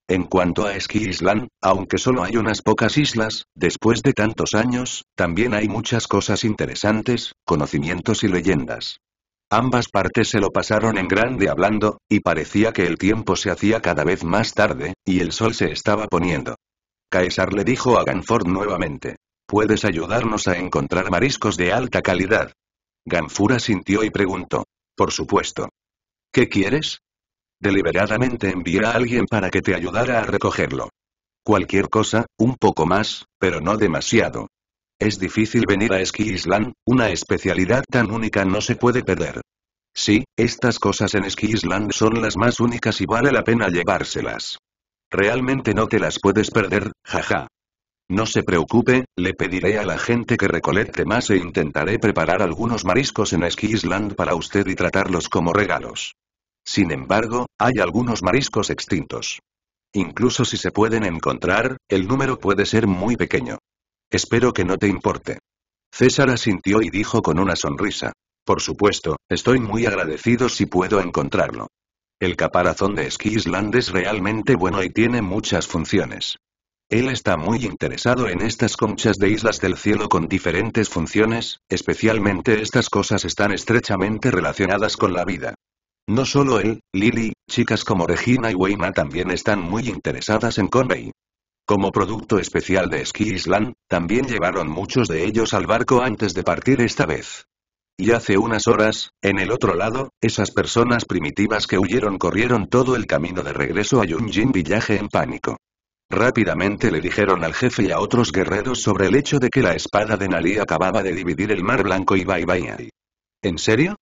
En cuanto a Ski Island, aunque solo hay unas pocas islas, después de tantos años, también hay muchas cosas interesantes, conocimientos y leyendas. Ambas partes se lo pasaron en grande hablando, y parecía que el tiempo se hacía cada vez más tarde, y el sol se estaba poniendo. Caesar le dijo a Ganford nuevamente. ¿Puedes ayudarnos a encontrar mariscos de alta calidad? Ganfura sintió y preguntó. Por supuesto. ¿Qué quieres? Deliberadamente envié a alguien para que te ayudara a recogerlo. Cualquier cosa, un poco más, pero no demasiado. Es difícil venir a Ski Island, una especialidad tan única no se puede perder. Sí, estas cosas en Ski Island son las más únicas y vale la pena llevárselas. Realmente no te las puedes perder, jaja. No se preocupe, le pediré a la gente que recolecte más e intentaré preparar algunos mariscos en Ski Island para usted y tratarlos como regalos. Sin embargo, hay algunos mariscos extintos. Incluso si se pueden encontrar, el número puede ser muy pequeño. Espero que no te importe. César asintió y dijo con una sonrisa. Por supuesto, estoy muy agradecido si puedo encontrarlo. El caparazón de Ski Island es realmente bueno y tiene muchas funciones. Él está muy interesado en estas conchas de islas del cielo con diferentes funciones, especialmente estas cosas están estrechamente relacionadas con la vida. No solo él, Lily, chicas como Regina y Wayna también están muy interesadas en Conway. Como producto especial de Ski Island, también llevaron muchos de ellos al barco antes de partir esta vez. Y hace unas horas, en el otro lado, esas personas primitivas que huyeron corrieron todo el camino de regreso a Yunjin Village en pánico. Rápidamente le dijeron al jefe y a otros guerreros sobre el hecho de que la espada de Nali acababa de dividir el mar blanco y Bai. ¿En serio?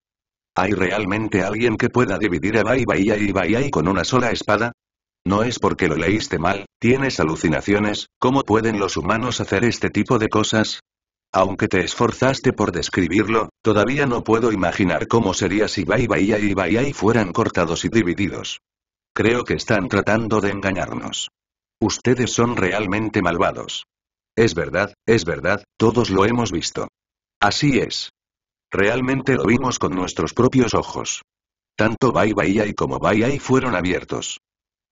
¿Hay realmente alguien que pueda dividir a Bai Bai y Bai con una sola espada? No es porque lo leíste mal, tienes alucinaciones, ¿cómo pueden los humanos hacer este tipo de cosas? Aunque te esforzaste por describirlo, todavía no puedo imaginar cómo sería si Bai Bai y Bai fueran cortados y divididos. Creo que están tratando de engañarnos. Ustedes son realmente malvados. Es verdad, es verdad, todos lo hemos visto. Así es. Realmente lo vimos con nuestros propios ojos. Tanto Bai Bai como Bai Ai fueron abiertos.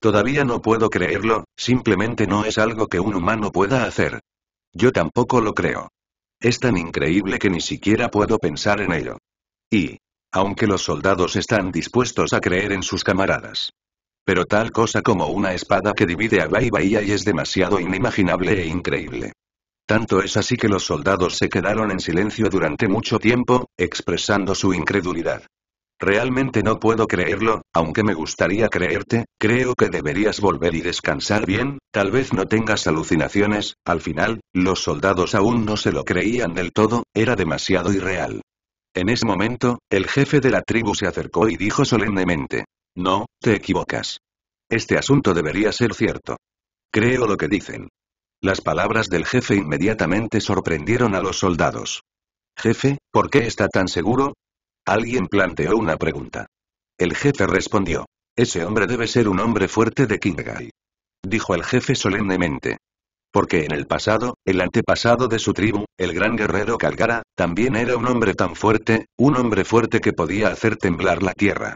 Todavía no puedo creerlo, simplemente no es algo que un humano pueda hacer. Yo tampoco lo creo. Es tan increíble que ni siquiera puedo pensar en ello. Y, aunque los soldados están dispuestos a creer en sus camaradas. Pero tal cosa como una espada que divide a Bai Bai es demasiado inimaginable e increíble. Tanto es así que los soldados se quedaron en silencio durante mucho tiempo, expresando su incredulidad. Realmente no puedo creerlo, aunque me gustaría creerte, creo que deberías volver y descansar bien, tal vez no tengas alucinaciones, al final, los soldados aún no se lo creían del todo, era demasiado irreal. En ese momento, el jefe de la tribu se acercó y dijo solemnemente. No, te equivocas. Este asunto debería ser cierto. Creo lo que dicen. Las palabras del jefe inmediatamente sorprendieron a los soldados. Jefe, ¿por qué está tan seguro? Alguien planteó una pregunta. El jefe respondió. Ese hombre debe ser un hombre fuerte de Kingai. Dijo el jefe solemnemente. Porque en el pasado, el antepasado de su tribu, el gran guerrero Calgara, también era un hombre tan fuerte, un hombre fuerte que podía hacer temblar la tierra.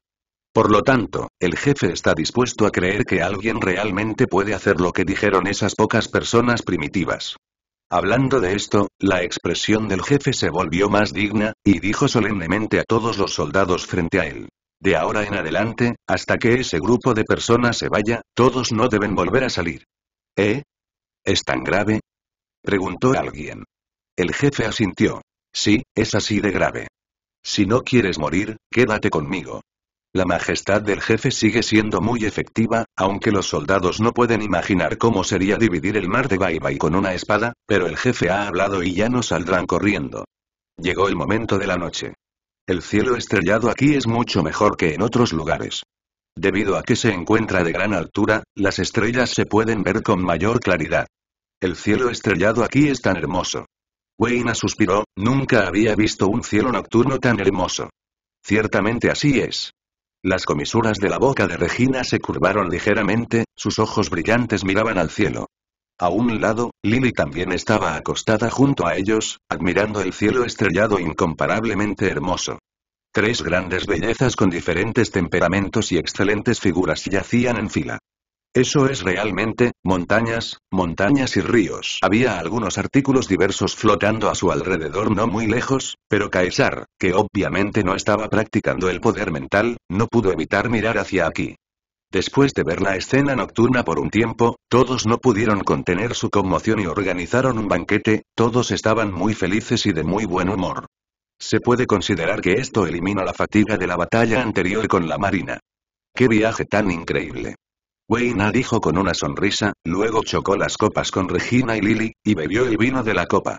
Por lo tanto, el jefe está dispuesto a creer que alguien realmente puede hacer lo que dijeron esas pocas personas primitivas. Hablando de esto, la expresión del jefe se volvió más digna, y dijo solemnemente a todos los soldados frente a él. De ahora en adelante, hasta que ese grupo de personas se vaya, todos no deben volver a salir. ¿Eh? ¿Es tan grave? Preguntó alguien. El jefe asintió. Sí, es así de grave. Si no quieres morir, quédate conmigo. La majestad del jefe sigue siendo muy efectiva, aunque los soldados no pueden imaginar cómo sería dividir el mar de Bai con una espada, pero el jefe ha hablado y ya no saldrán corriendo. Llegó el momento de la noche. El cielo estrellado aquí es mucho mejor que en otros lugares. Debido a que se encuentra de gran altura, las estrellas se pueden ver con mayor claridad. El cielo estrellado aquí es tan hermoso. Wayne suspiró, nunca había visto un cielo nocturno tan hermoso. Ciertamente así es. Las comisuras de la boca de Regina se curvaron ligeramente, sus ojos brillantes miraban al cielo. A un lado, Lily también estaba acostada junto a ellos, admirando el cielo estrellado incomparablemente hermoso. Tres grandes bellezas con diferentes temperamentos y excelentes figuras yacían en fila. Eso es realmente, montañas, montañas y ríos. Había algunos artículos diversos flotando a su alrededor no muy lejos, pero Caesar, que obviamente no estaba practicando el poder mental, no pudo evitar mirar hacia aquí. Después de ver la escena nocturna por un tiempo, todos no pudieron contener su conmoción y organizaron un banquete, todos estaban muy felices y de muy buen humor. Se puede considerar que esto elimina la fatiga de la batalla anterior con la Marina. ¡Qué viaje tan increíble! Wayne dijo con una sonrisa, luego chocó las copas con Regina y Lily, y bebió el vino de la copa.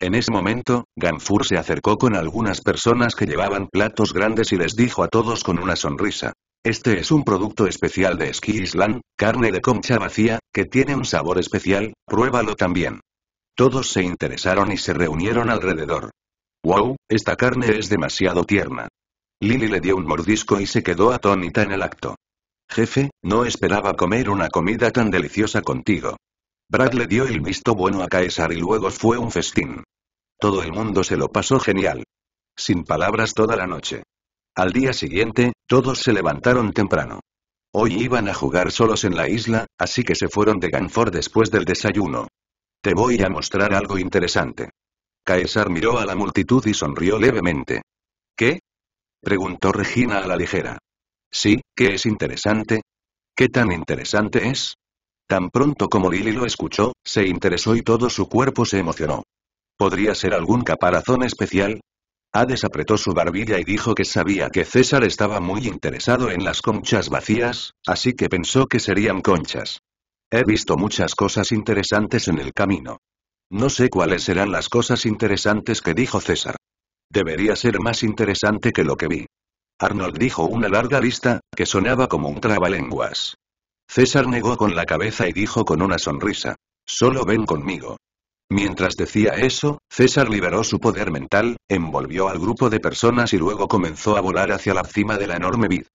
En ese momento, Ganfur se acercó con algunas personas que llevaban platos grandes y les dijo a todos con una sonrisa. Este es un producto especial de Ski Island, carne de concha vacía, que tiene un sabor especial, pruébalo también. Todos se interesaron y se reunieron alrededor. ¡Wow! Esta carne es demasiado tierna. Lily le dio un mordisco y se quedó atónita en el acto. Jefe, no esperaba comer una comida tan deliciosa contigo. Brad le dio el visto bueno a Caesar y luego fue un festín. Todo el mundo se lo pasó genial. Sin palabras toda la noche. Al día siguiente, todos se levantaron temprano. Hoy iban a jugar solos en la isla, así que se fueron de Ganford después del desayuno. Te voy a mostrar algo interesante. Caesar miró a la multitud y sonrió levemente. ¿Qué? preguntó Regina a la ligera. Sí, ¿qué es interesante? ¿Qué tan interesante es? Tan pronto como Lily lo escuchó, se interesó y todo su cuerpo se emocionó. ¿Podría ser algún caparazón especial? Hades apretó su barbilla y dijo que sabía que César estaba muy interesado en las conchas vacías, así que pensó que serían conchas. He visto muchas cosas interesantes en el camino. No sé cuáles serán las cosas interesantes que dijo César. Debería ser más interesante que lo que vi. Arnold dijo una larga lista, que sonaba como un trabalenguas. César negó con la cabeza y dijo con una sonrisa. Solo ven conmigo. Mientras decía eso, César liberó su poder mental, envolvió al grupo de personas y luego comenzó a volar hacia la cima de la enorme vid.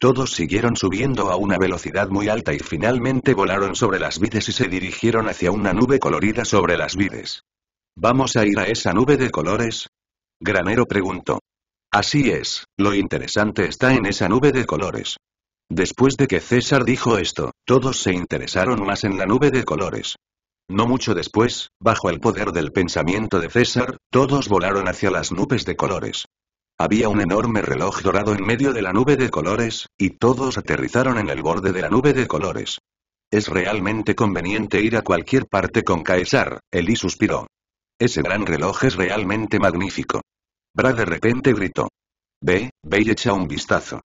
Todos siguieron subiendo a una velocidad muy alta y finalmente volaron sobre las vides y se dirigieron hacia una nube colorida sobre las vides. ¿Vamos a ir a esa nube de colores? Granero preguntó. Así es, lo interesante está en esa nube de colores. Después de que César dijo esto, todos se interesaron más en la nube de colores. No mucho después, bajo el poder del pensamiento de César, todos volaron hacia las nubes de colores. Había un enorme reloj dorado en medio de la nube de colores, y todos aterrizaron en el borde de la nube de colores. Es realmente conveniente ir a cualquier parte con Caesar, Eli suspiró. Ese gran reloj es realmente magnífico. Brad de repente gritó. Ve, ve y echa un vistazo.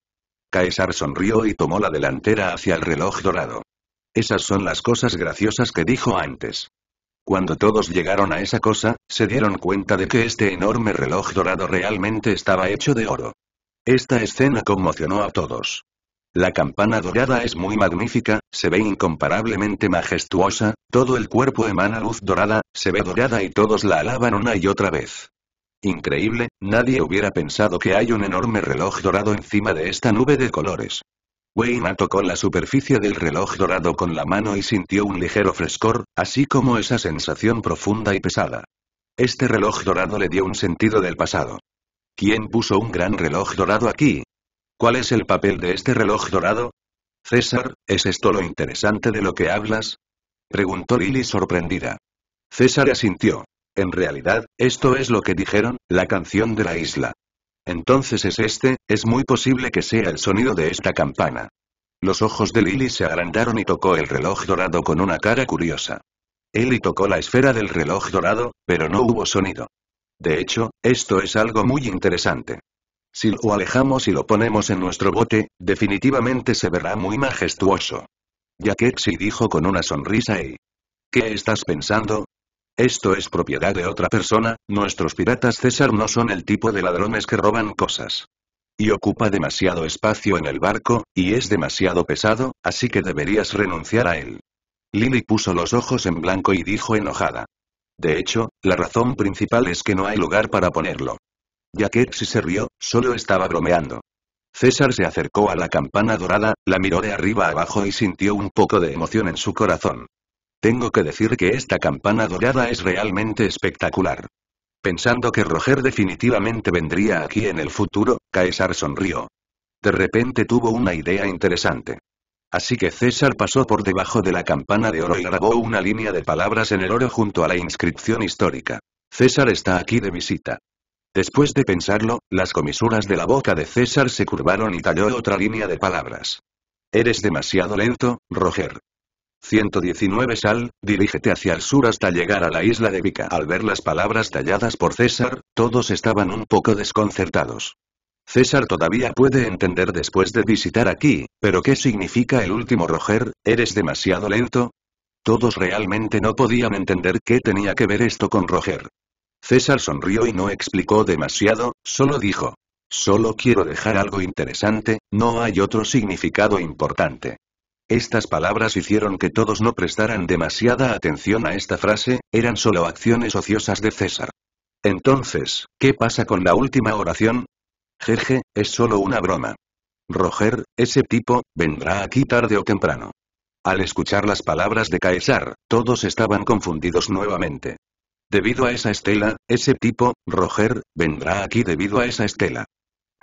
Caesar sonrió y tomó la delantera hacia el reloj dorado. Esas son las cosas graciosas que dijo antes. Cuando todos llegaron a esa cosa, se dieron cuenta de que este enorme reloj dorado realmente estaba hecho de oro. Esta escena conmocionó a todos. La campana dorada es muy magnífica, se ve incomparablemente majestuosa, todo el cuerpo emana luz dorada, se ve dorada y todos la alaban una y otra vez. Increíble, nadie hubiera pensado que hay un enorme reloj dorado encima de esta nube de colores. Wayne tocó la superficie del reloj dorado con la mano y sintió un ligero frescor, así como esa sensación profunda y pesada. Este reloj dorado le dio un sentido del pasado. ¿Quién puso un gran reloj dorado aquí? ¿Cuál es el papel de este reloj dorado? César, ¿es esto lo interesante de lo que hablas? Preguntó Lily sorprendida. César asintió. En realidad, esto es lo que dijeron, la canción de la isla. Entonces es este, es muy posible que sea el sonido de esta campana. Los ojos de Lily se agrandaron y tocó el reloj dorado con una cara curiosa. Ellie tocó la esfera del reloj dorado, pero no hubo sonido. De hecho, esto es algo muy interesante. Si lo alejamos y lo ponemos en nuestro bote, definitivamente se verá muy majestuoso. Yaketsi dijo con una sonrisa y... ¿Qué estás pensando? Esto es propiedad de otra persona, nuestros piratas César no son el tipo de ladrones que roban cosas. Y ocupa demasiado espacio en el barco, y es demasiado pesado, así que deberías renunciar a él. Lily puso los ojos en blanco y dijo enojada. De hecho, la razón principal es que no hay lugar para ponerlo. Jacques se rió, solo estaba bromeando. César se acercó a la campana dorada, la miró de arriba abajo y sintió un poco de emoción en su corazón. Tengo que decir que esta campana dorada es realmente espectacular. Pensando que Roger definitivamente vendría aquí en el futuro, Caesar sonrió. De repente tuvo una idea interesante. Así que César pasó por debajo de la campana de oro y grabó una línea de palabras en el oro junto a la inscripción histórica. César está aquí de visita. Después de pensarlo, las comisuras de la boca de César se curvaron y talló otra línea de palabras. Eres demasiado lento, Roger. 119 Sal, dirígete hacia el sur hasta llegar a la isla de Vika. Al ver las palabras talladas por César, todos estaban un poco desconcertados. César todavía puede entender después de visitar aquí, pero ¿qué significa el último Roger? ¿Eres demasiado lento? Todos realmente no podían entender qué tenía que ver esto con Roger. César sonrió y no explicó demasiado, solo dijo. Solo quiero dejar algo interesante, no hay otro significado importante. Estas palabras hicieron que todos no prestaran demasiada atención a esta frase, eran solo acciones ociosas de César. Entonces, ¿qué pasa con la última oración? Jeje, es solo una broma. Roger, ese tipo, vendrá aquí tarde o temprano. Al escuchar las palabras de Caesar, todos estaban confundidos nuevamente. Debido a esa estela, ese tipo, Roger, vendrá aquí debido a esa estela.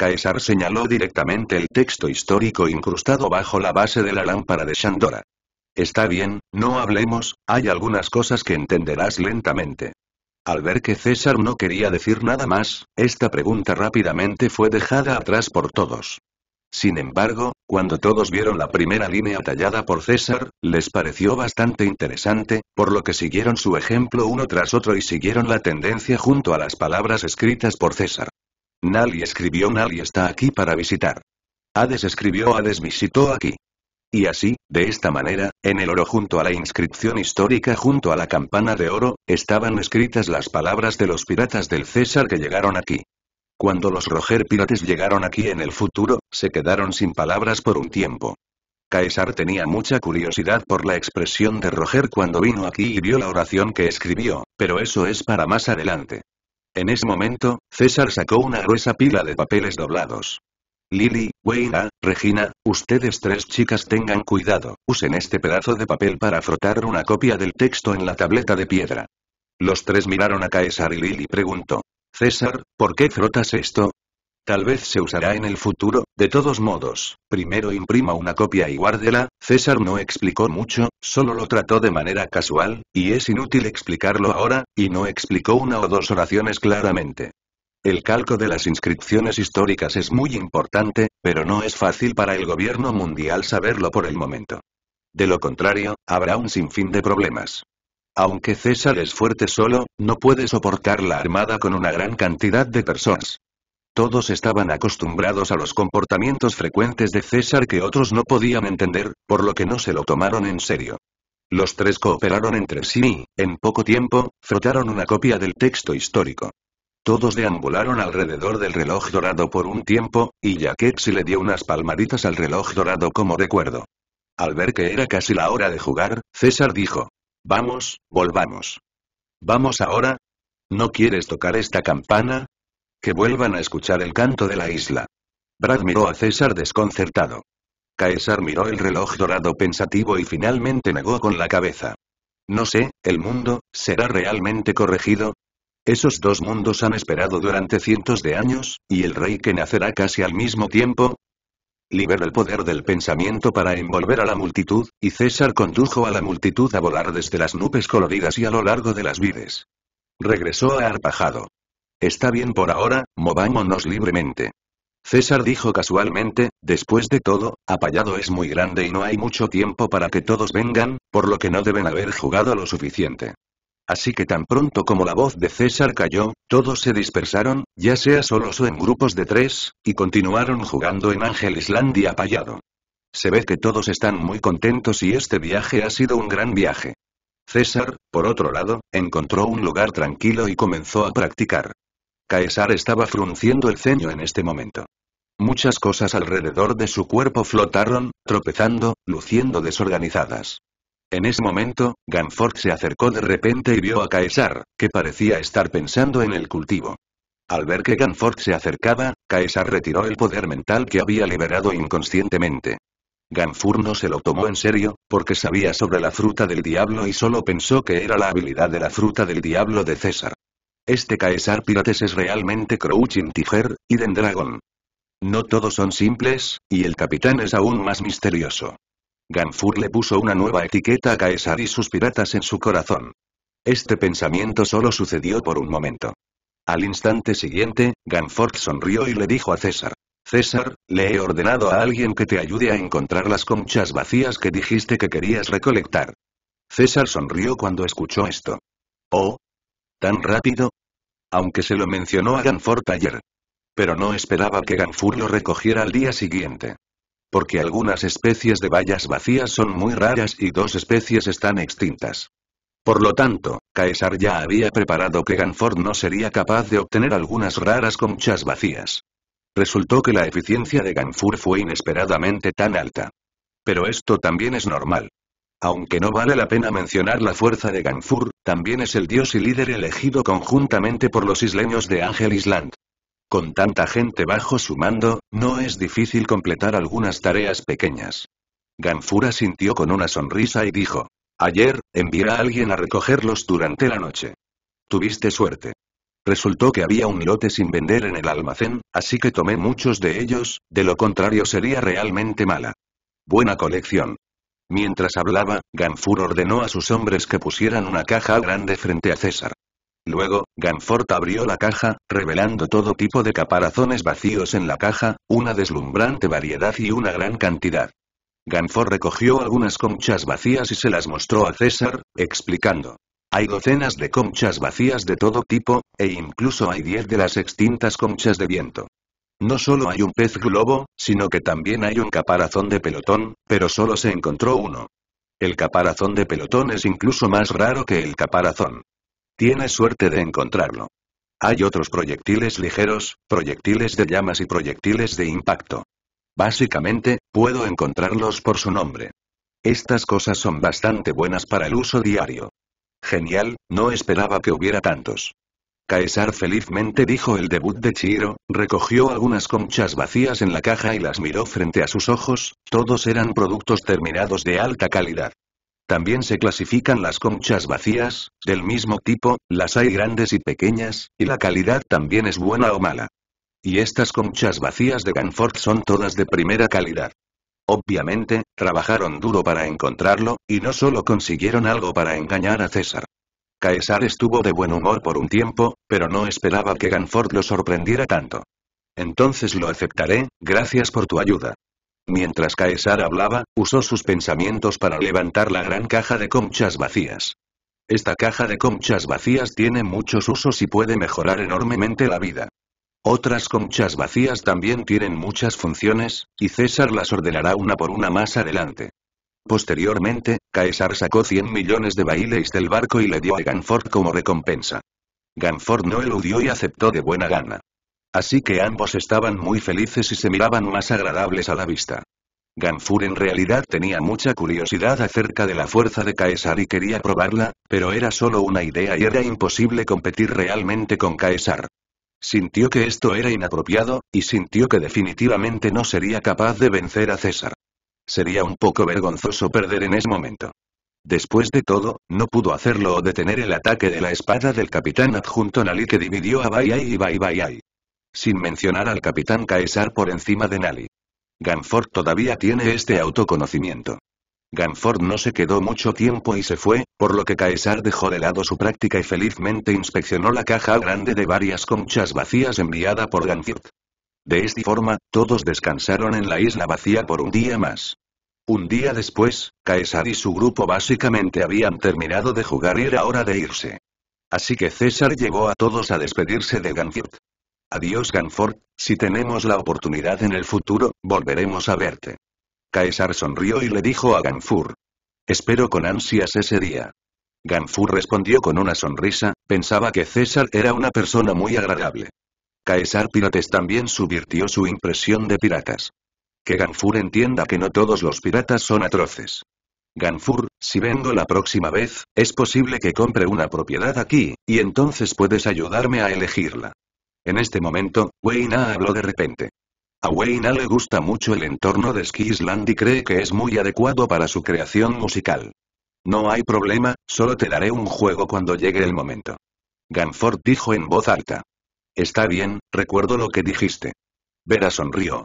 Caesar señaló directamente el texto histórico incrustado bajo la base de la lámpara de Shandora. Está bien, no hablemos, hay algunas cosas que entenderás lentamente. Al ver que César no quería decir nada más, esta pregunta rápidamente fue dejada atrás por todos. Sin embargo, cuando todos vieron la primera línea tallada por César, les pareció bastante interesante, por lo que siguieron su ejemplo uno tras otro y siguieron la tendencia junto a las palabras escritas por César. Nali escribió Nali está aquí para visitar. Hades escribió Hades visitó aquí. Y así, de esta manera, en el oro junto a la inscripción histórica junto a la campana de oro, estaban escritas las palabras de los piratas del César que llegaron aquí. Cuando los Roger Pirates llegaron aquí en el futuro, se quedaron sin palabras por un tiempo. Caesar tenía mucha curiosidad por la expresión de Roger cuando vino aquí y vio la oración que escribió, pero eso es para más adelante. En ese momento, César sacó una gruesa pila de papeles doblados. Lily, Wayne, Regina, ustedes tres chicas tengan cuidado, usen este pedazo de papel para frotar una copia del texto en la tableta de piedra. Los tres miraron a Caesar y Lily preguntó. César, ¿por qué frotas esto? Tal vez se usará en el futuro, de todos modos, primero imprima una copia y guárdela, César no explicó mucho, solo lo trató de manera casual, y es inútil explicarlo ahora, y no explicó una o dos oraciones claramente. El calco de las inscripciones históricas es muy importante, pero no es fácil para el gobierno mundial saberlo por el momento. De lo contrario, habrá un sinfín de problemas. Aunque César es fuerte solo, no puede soportar la armada con una gran cantidad de personas. Todos estaban acostumbrados a los comportamientos frecuentes de César que otros no podían entender, por lo que no se lo tomaron en serio. Los tres cooperaron entre sí y, en poco tiempo, frotaron una copia del texto histórico. Todos deambularon alrededor del reloj dorado por un tiempo, y Jacques le dio unas palmaditas al reloj dorado como recuerdo. Al ver que era casi la hora de jugar, César dijo, Vamos, volvamos. ¿Vamos ahora? ¿No quieres tocar esta campana? Que vuelvan a escuchar el canto de la isla. Brad miró a César desconcertado. Caesar miró el reloj dorado pensativo y finalmente negó con la cabeza. No sé, ¿el mundo, será realmente corregido? Esos dos mundos han esperado durante cientos de años, y el rey que nacerá casi al mismo tiempo, libera el poder del pensamiento para envolver a la multitud, y César condujo a la multitud a volar desde las nubes coloridas y a lo largo de las vides. Regresó a Arpajado. Está bien por ahora, movámonos libremente. César dijo casualmente, después de todo, Apallado es muy grande y no hay mucho tiempo para que todos vengan, por lo que no deben haber jugado lo suficiente. Así que tan pronto como la voz de César cayó, todos se dispersaron, ya sea solos o en grupos de tres, y continuaron jugando en Ángel Island y apallado. Se ve que todos están muy contentos y este viaje ha sido un gran viaje. César, por otro lado, encontró un lugar tranquilo y comenzó a practicar. Caesar estaba frunciendo el ceño en este momento. Muchas cosas alrededor de su cuerpo flotaron, tropezando, luciendo desorganizadas. En ese momento, Ganford se acercó de repente y vio a Caesar, que parecía estar pensando en el cultivo. Al ver que Ganford se acercaba, Caesar retiró el poder mental que había liberado inconscientemente. Ganfur no se lo tomó en serio, porque sabía sobre la fruta del diablo y solo pensó que era la habilidad de la fruta del diablo de César. Este Caesar Pirates es realmente Crouching Tiger, y Dragon. No todos son simples, y el capitán es aún más misterioso. Ganfur le puso una nueva etiqueta a Caesar y sus piratas en su corazón. Este pensamiento solo sucedió por un momento. Al instante siguiente, Ganford sonrió y le dijo a César. César, le he ordenado a alguien que te ayude a encontrar las conchas vacías que dijiste que querías recolectar. César sonrió cuando escuchó esto. ¿Oh? ¿Tan rápido? Aunque se lo mencionó a Ganford ayer. Pero no esperaba que Ganfur lo recogiera al día siguiente. Porque algunas especies de bayas vacías son muy raras y dos especies están extintas. Por lo tanto, Caesar ya había preparado que Ganford no sería capaz de obtener algunas raras conchas vacías. Resultó que la eficiencia de Ganfur fue inesperadamente tan alta. Pero esto también es normal. Aunque no vale la pena mencionar la fuerza de Ganfur, también es el dios y líder elegido conjuntamente por los isleños de Ángel Island. Con tanta gente bajo su mando, no es difícil completar algunas tareas pequeñas. Ganfura sintió con una sonrisa y dijo. Ayer, envié a alguien a recogerlos durante la noche. Tuviste suerte. Resultó que había un lote sin vender en el almacén, así que tomé muchos de ellos, de lo contrario sería realmente mala. Buena colección. Mientras hablaba, Ganfur ordenó a sus hombres que pusieran una caja grande frente a César. Luego, Ganfort abrió la caja, revelando todo tipo de caparazones vacíos en la caja, una deslumbrante variedad y una gran cantidad. Ganfort recogió algunas conchas vacías y se las mostró a César, explicando. Hay docenas de conchas vacías de todo tipo, e incluso hay diez de las extintas conchas de viento. No solo hay un pez globo, sino que también hay un caparazón de pelotón, pero solo se encontró uno. El caparazón de pelotón es incluso más raro que el caparazón. Tienes suerte de encontrarlo. Hay otros proyectiles ligeros, proyectiles de llamas y proyectiles de impacto. Básicamente, puedo encontrarlos por su nombre. Estas cosas son bastante buenas para el uso diario. Genial, no esperaba que hubiera tantos. Caesar felizmente dijo el debut de Chiro, recogió algunas conchas vacías en la caja y las miró frente a sus ojos, todos eran productos terminados de alta calidad. También se clasifican las conchas vacías, del mismo tipo, las hay grandes y pequeñas, y la calidad también es buena o mala. Y estas conchas vacías de Ganford son todas de primera calidad. Obviamente, trabajaron duro para encontrarlo, y no solo consiguieron algo para engañar a César. Caesar estuvo de buen humor por un tiempo, pero no esperaba que Ganford lo sorprendiera tanto. Entonces lo aceptaré, gracias por tu ayuda. Mientras Caesar hablaba, usó sus pensamientos para levantar la gran caja de conchas vacías. Esta caja de conchas vacías tiene muchos usos y puede mejorar enormemente la vida. Otras conchas vacías también tienen muchas funciones, y César las ordenará una por una más adelante. Posteriormente, Caesar sacó 100 millones de bailes del barco y le dio a Ganford como recompensa. Ganford no eludió y aceptó de buena gana. Así que ambos estaban muy felices y se miraban más agradables a la vista. Ganfur en realidad tenía mucha curiosidad acerca de la fuerza de Caesar y quería probarla, pero era solo una idea y era imposible competir realmente con Caesar. Sintió que esto era inapropiado, y sintió que definitivamente no sería capaz de vencer a César. Sería un poco vergonzoso perder en ese momento. Después de todo, no pudo hacerlo o detener el ataque de la espada del capitán adjunto Nali que dividió a Bayai y Bayai. Sin mencionar al capitán Caesar por encima de Nali. Ganford todavía tiene este autoconocimiento. Ganford no se quedó mucho tiempo y se fue, por lo que Caesar dejó de lado su práctica y felizmente inspeccionó la caja grande de varias conchas vacías enviada por Ganford. De esta forma, todos descansaron en la isla vacía por un día más. Un día después, Caesar y su grupo básicamente habían terminado de jugar y era hora de irse. Así que César llevó a todos a despedirse de Ganford. Adiós Ganford, si tenemos la oportunidad en el futuro, volveremos a verte. Caesar sonrió y le dijo a Ganfur. Espero con ansias ese día. Ganfur respondió con una sonrisa, pensaba que César era una persona muy agradable. Caesar Pirates también subvirtió su impresión de piratas. Que Ganfur entienda que no todos los piratas son atroces. Ganfur, si vengo la próxima vez, es posible que compre una propiedad aquí, y entonces puedes ayudarme a elegirla. En este momento, Weina habló de repente. A Weina le gusta mucho el entorno de Ski Island y cree que es muy adecuado para su creación musical. No hay problema, solo te daré un juego cuando llegue el momento. Ganford dijo en voz alta. Está bien, recuerdo lo que dijiste. Vera sonrió.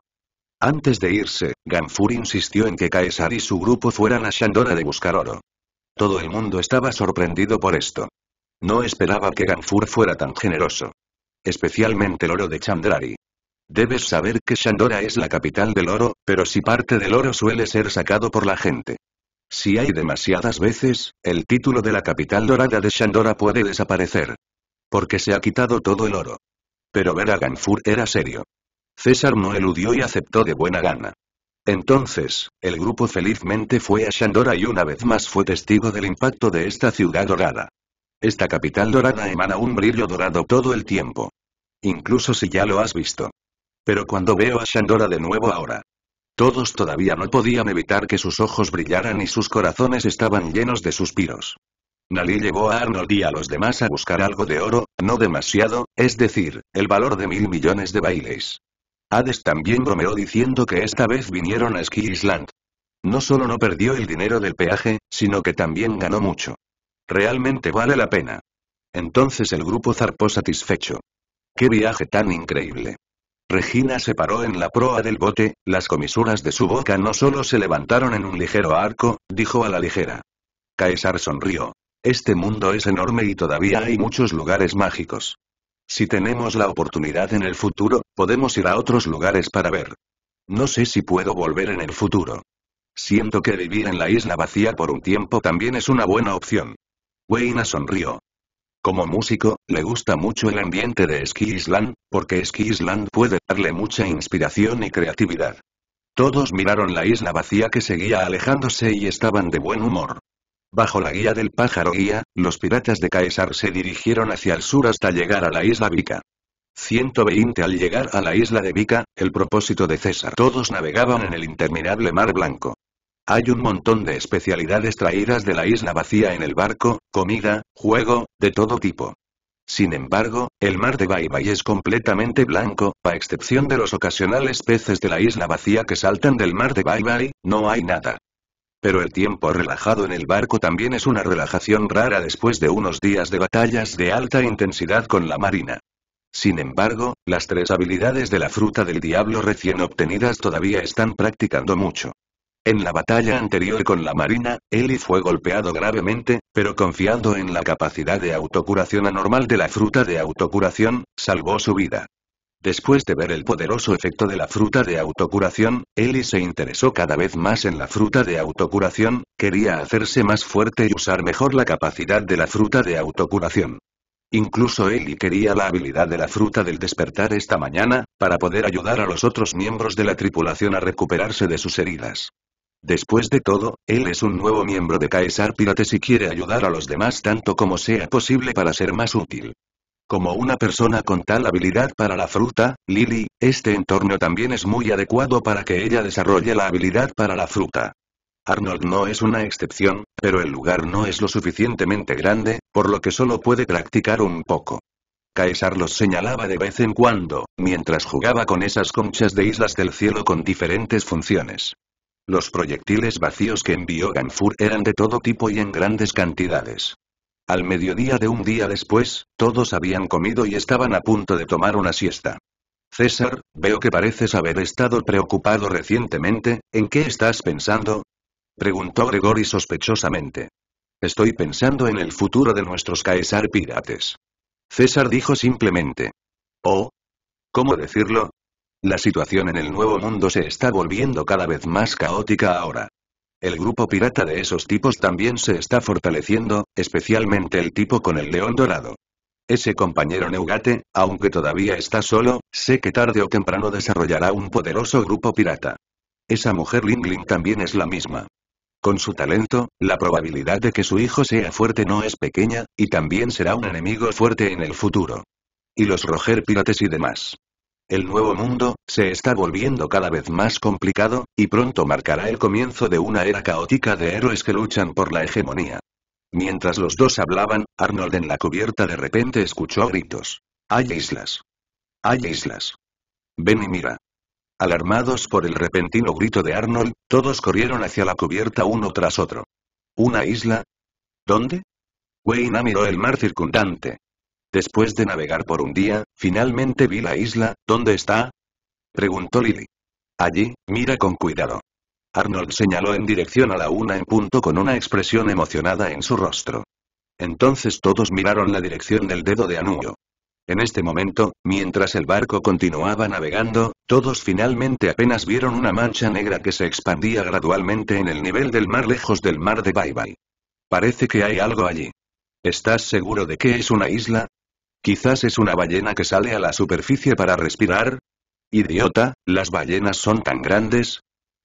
Antes de irse, Ganfur insistió en que Caesar y su grupo fueran a Shandora de buscar oro. Todo el mundo estaba sorprendido por esto. No esperaba que Ganfur fuera tan generoso. Especialmente el oro de Chandrari. Debes saber que Shandora es la capital del oro, pero si parte del oro suele ser sacado por la gente. Si hay demasiadas veces, el título de la capital dorada de Shandora puede desaparecer. Porque se ha quitado todo el oro. Pero ver a Ganfur era serio. César no eludió y aceptó de buena gana. Entonces, el grupo felizmente fue a Shandora y una vez más fue testigo del impacto de esta ciudad dorada. Esta capital dorada emana un brillo dorado todo el tiempo. Incluso si ya lo has visto. Pero cuando veo a Shandora de nuevo ahora. Todos todavía no podían evitar que sus ojos brillaran y sus corazones estaban llenos de suspiros. Nali llevó a Arnold y a los demás a buscar algo de oro, no demasiado, es decir, el valor de mil millones de bailes. Hades también bromeó diciendo que esta vez vinieron a Ski Island. No solo no perdió el dinero del peaje, sino que también ganó mucho. Realmente vale la pena. Entonces el grupo zarpó satisfecho. ¡Qué viaje tan increíble! Regina se paró en la proa del bote, las comisuras de su boca no solo se levantaron en un ligero arco, dijo a la ligera. Caesar sonrió. Este mundo es enorme y todavía hay muchos lugares mágicos. Si tenemos la oportunidad en el futuro, podemos ir a otros lugares para ver. No sé si puedo volver en el futuro. Siento que vivir en la isla vacía por un tiempo también es una buena opción. Weina sonrió. Como músico, le gusta mucho el ambiente de Ski Island, porque Ski Island puede darle mucha inspiración y creatividad. Todos miraron la isla vacía que seguía alejándose y estaban de buen humor. Bajo la guía del pájaro guía, los piratas de Caesar se dirigieron hacia el sur hasta llegar a la isla Vika. 120 al llegar a la isla de Vika, el propósito de César. Todos navegaban en el interminable mar blanco. Hay un montón de especialidades traídas de la isla vacía en el barco, comida, juego, de todo tipo. Sin embargo, el mar de Bye es completamente blanco, a excepción de los ocasionales peces de la isla vacía que saltan del mar de Bye, no hay nada. Pero el tiempo relajado en el barco también es una relajación rara después de unos días de batallas de alta intensidad con la marina. Sin embargo, las tres habilidades de la fruta del diablo recién obtenidas todavía están practicando mucho. En la batalla anterior con la marina, Eli fue golpeado gravemente, pero confiando en la capacidad de autocuración anormal de la fruta de autocuración, salvó su vida. Después de ver el poderoso efecto de la fruta de autocuración, Ellie se interesó cada vez más en la fruta de autocuración, quería hacerse más fuerte y usar mejor la capacidad de la fruta de autocuración. Incluso Ellie quería la habilidad de la fruta del despertar esta mañana, para poder ayudar a los otros miembros de la tripulación a recuperarse de sus heridas. Después de todo, él es un nuevo miembro de Caesar Pirates y quiere ayudar a los demás tanto como sea posible para ser más útil. Como una persona con tal habilidad para la fruta, Lily, este entorno también es muy adecuado para que ella desarrolle la habilidad para la fruta. Arnold no es una excepción, pero el lugar no es lo suficientemente grande, por lo que solo puede practicar un poco. Caesar los señalaba de vez en cuando, mientras jugaba con esas conchas de islas del cielo con diferentes funciones. Los proyectiles vacíos que envió Ganfur eran de todo tipo y en grandes cantidades. Al mediodía de un día después, todos habían comido y estaban a punto de tomar una siesta. César, veo que pareces haber estado preocupado recientemente, ¿en qué estás pensando? Preguntó Gregory sospechosamente. Estoy pensando en el futuro de nuestros Caesar pirates. César dijo simplemente. Oh. ¿Cómo decirlo? La situación en el Nuevo Mundo se está volviendo cada vez más caótica ahora. El grupo pirata de esos tipos también se está fortaleciendo, especialmente el tipo con el león dorado. Ese compañero Neugate, aunque todavía está solo, sé que tarde o temprano desarrollará un poderoso grupo pirata. Esa mujer Lingling también es la misma. Con su talento, la probabilidad de que su hijo sea fuerte no es pequeña, y también será un enemigo fuerte en el futuro. Y los Roger Pirates y demás. El nuevo mundo, se está volviendo cada vez más complicado, y pronto marcará el comienzo de una era caótica de héroes que luchan por la hegemonía. Mientras los dos hablaban, Arnold en la cubierta de repente escuchó gritos. Hay islas. Hay islas. Ven y mira. Alarmados por el repentino grito de Arnold, todos corrieron hacia la cubierta uno tras otro. ¿Una isla? ¿Dónde? Wayne miró el mar circundante. Después de navegar por un día, finalmente vi la isla, ¿dónde está? Preguntó Lily. Allí, mira con cuidado. Arnold señaló en dirección a la una en punto con una expresión emocionada en su rostro. Entonces todos miraron la dirección del dedo de Anuo. En este momento, mientras el barco continuaba navegando, todos finalmente apenas vieron una mancha negra que se expandía gradualmente en el nivel del mar lejos del mar de Bye Parece que hay algo allí. ¿Estás seguro de que es una isla? Quizás es una ballena que sale a la superficie para respirar. Idiota, las ballenas son tan grandes.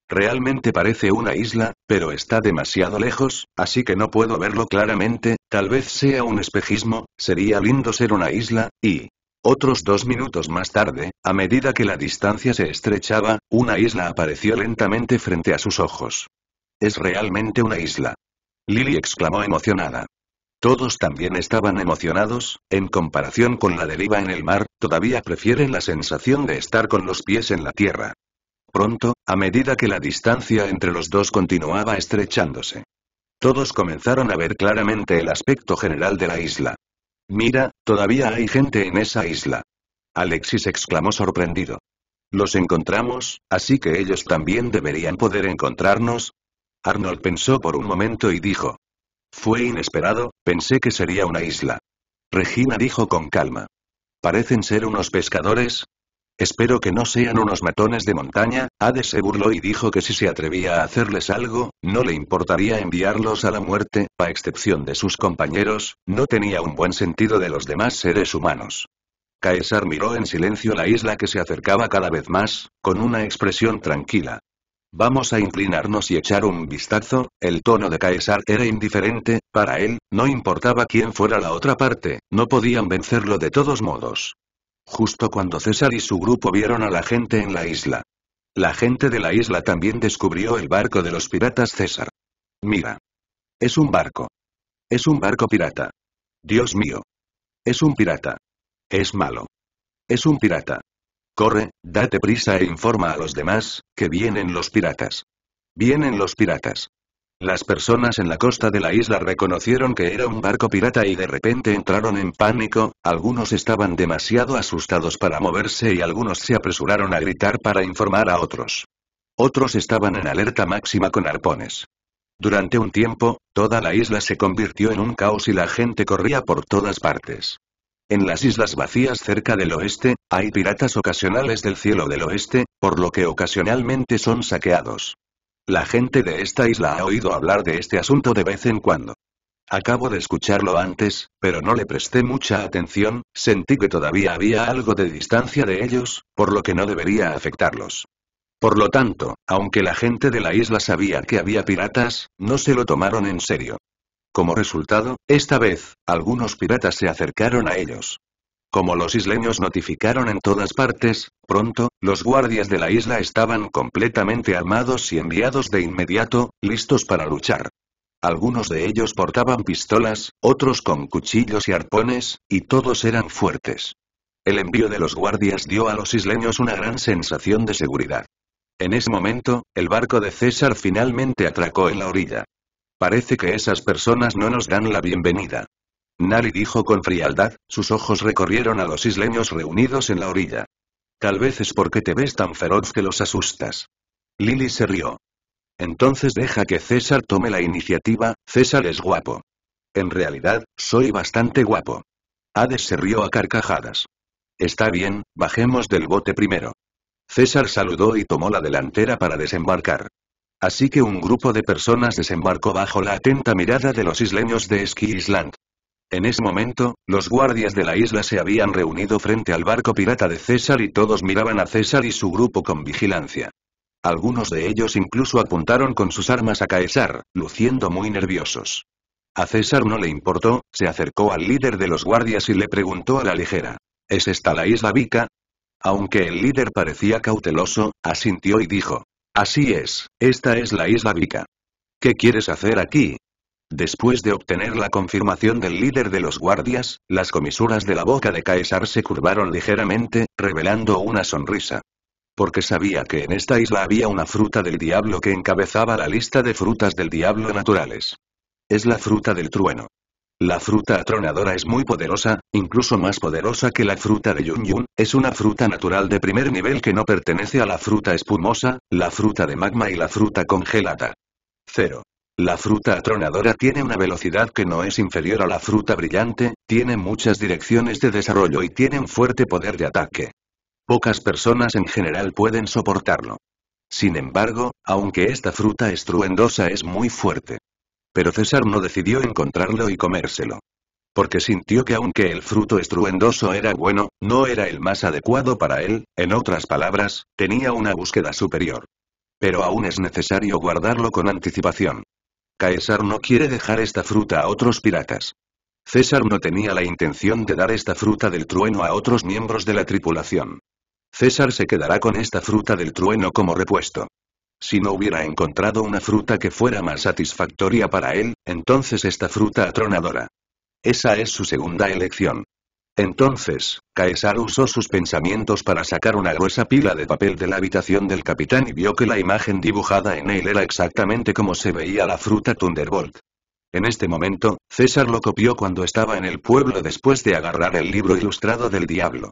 Realmente parece una isla, pero está demasiado lejos, así que no puedo verlo claramente, tal vez sea un espejismo, sería lindo ser una isla, y... Otros dos minutos más tarde, a medida que la distancia se estrechaba, una isla apareció lentamente frente a sus ojos. Es realmente una isla. Lily exclamó emocionada. Todos también estaban emocionados, en comparación con la deriva en el mar, todavía prefieren la sensación de estar con los pies en la tierra. Pronto, a medida que la distancia entre los dos continuaba estrechándose. Todos comenzaron a ver claramente el aspecto general de la isla. Mira, todavía hay gente en esa isla. Alexis exclamó sorprendido. Los encontramos, así que ellos también deberían poder encontrarnos. Arnold pensó por un momento y dijo, fue inesperado, pensé que sería una isla. Regina dijo con calma. Parecen ser unos pescadores. Espero que no sean unos matones de montaña, Hades se burló y dijo que si se atrevía a hacerles algo, no le importaría enviarlos a la muerte, a excepción de sus compañeros, no tenía un buen sentido de los demás seres humanos. Caesar miró en silencio la isla que se acercaba cada vez más, con una expresión tranquila. Vamos a inclinarnos y echar un vistazo, el tono de Caesar era indiferente, para él, no importaba quién fuera la otra parte, no podían vencerlo de todos modos. Justo cuando César y su grupo vieron a la gente en la isla. La gente de la isla también descubrió el barco de los piratas César. Mira. Es un barco. Es un barco pirata. Dios mío. Es un pirata. Es malo. Es un pirata. Corre, date prisa e informa a los demás, que vienen los piratas. Vienen los piratas. Las personas en la costa de la isla reconocieron que era un barco pirata y de repente entraron en pánico, algunos estaban demasiado asustados para moverse y algunos se apresuraron a gritar para informar a otros. Otros estaban en alerta máxima con arpones. Durante un tiempo, toda la isla se convirtió en un caos y la gente corría por todas partes. En las islas vacías cerca del oeste, hay piratas ocasionales del cielo del oeste, por lo que ocasionalmente son saqueados. La gente de esta isla ha oído hablar de este asunto de vez en cuando. Acabo de escucharlo antes, pero no le presté mucha atención, sentí que todavía había algo de distancia de ellos, por lo que no debería afectarlos. Por lo tanto, aunque la gente de la isla sabía que había piratas, no se lo tomaron en serio. Como resultado, esta vez, algunos piratas se acercaron a ellos. Como los isleños notificaron en todas partes, pronto, los guardias de la isla estaban completamente armados y enviados de inmediato, listos para luchar. Algunos de ellos portaban pistolas, otros con cuchillos y arpones, y todos eran fuertes. El envío de los guardias dio a los isleños una gran sensación de seguridad. En ese momento, el barco de César finalmente atracó en la orilla. Parece que esas personas no nos dan la bienvenida. Nali dijo con frialdad, sus ojos recorrieron a los isleños reunidos en la orilla. Tal vez es porque te ves tan feroz que los asustas. Lily se rió. Entonces deja que César tome la iniciativa, César es guapo. En realidad, soy bastante guapo. Hades se rió a carcajadas. Está bien, bajemos del bote primero. César saludó y tomó la delantera para desembarcar. Así que un grupo de personas desembarcó bajo la atenta mirada de los isleños de Ski Island. En ese momento, los guardias de la isla se habían reunido frente al barco pirata de César y todos miraban a César y su grupo con vigilancia. Algunos de ellos incluso apuntaron con sus armas a Caesar, luciendo muy nerviosos. A César no le importó, se acercó al líder de los guardias y le preguntó a la ligera. ¿Es esta la isla Vica? Aunque el líder parecía cauteloso, asintió y dijo. Así es, esta es la isla Vika. ¿Qué quieres hacer aquí? Después de obtener la confirmación del líder de los guardias, las comisuras de la boca de Caesar se curvaron ligeramente, revelando una sonrisa. Porque sabía que en esta isla había una fruta del diablo que encabezaba la lista de frutas del diablo naturales. Es la fruta del trueno. La fruta atronadora es muy poderosa, incluso más poderosa que la fruta de Yun Yun, es una fruta natural de primer nivel que no pertenece a la fruta espumosa, la fruta de magma y la fruta congelada. 0. La fruta atronadora tiene una velocidad que no es inferior a la fruta brillante, tiene muchas direcciones de desarrollo y tiene un fuerte poder de ataque. Pocas personas en general pueden soportarlo. Sin embargo, aunque esta fruta estruendosa es muy fuerte. Pero César no decidió encontrarlo y comérselo. Porque sintió que aunque el fruto estruendoso era bueno, no era el más adecuado para él, en otras palabras, tenía una búsqueda superior. Pero aún es necesario guardarlo con anticipación. Caesar no quiere dejar esta fruta a otros piratas. César no tenía la intención de dar esta fruta del trueno a otros miembros de la tripulación. César se quedará con esta fruta del trueno como repuesto. Si no hubiera encontrado una fruta que fuera más satisfactoria para él, entonces esta fruta atronadora. Esa es su segunda elección. Entonces, Caesar usó sus pensamientos para sacar una gruesa pila de papel de la habitación del capitán y vio que la imagen dibujada en él era exactamente como se veía la fruta Thunderbolt. En este momento, César lo copió cuando estaba en el pueblo después de agarrar el libro ilustrado del diablo.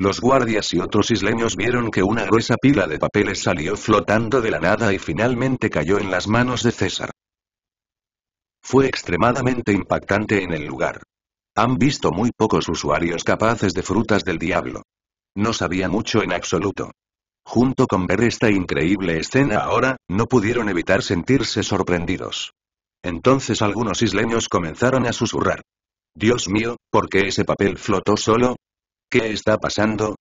Los guardias y otros isleños vieron que una gruesa pila de papeles salió flotando de la nada y finalmente cayó en las manos de César. Fue extremadamente impactante en el lugar. Han visto muy pocos usuarios capaces de frutas del diablo. No sabía mucho en absoluto. Junto con ver esta increíble escena ahora, no pudieron evitar sentirse sorprendidos. Entonces algunos isleños comenzaron a susurrar. Dios mío, ¿por qué ese papel flotó solo? ¿Qué está pasando?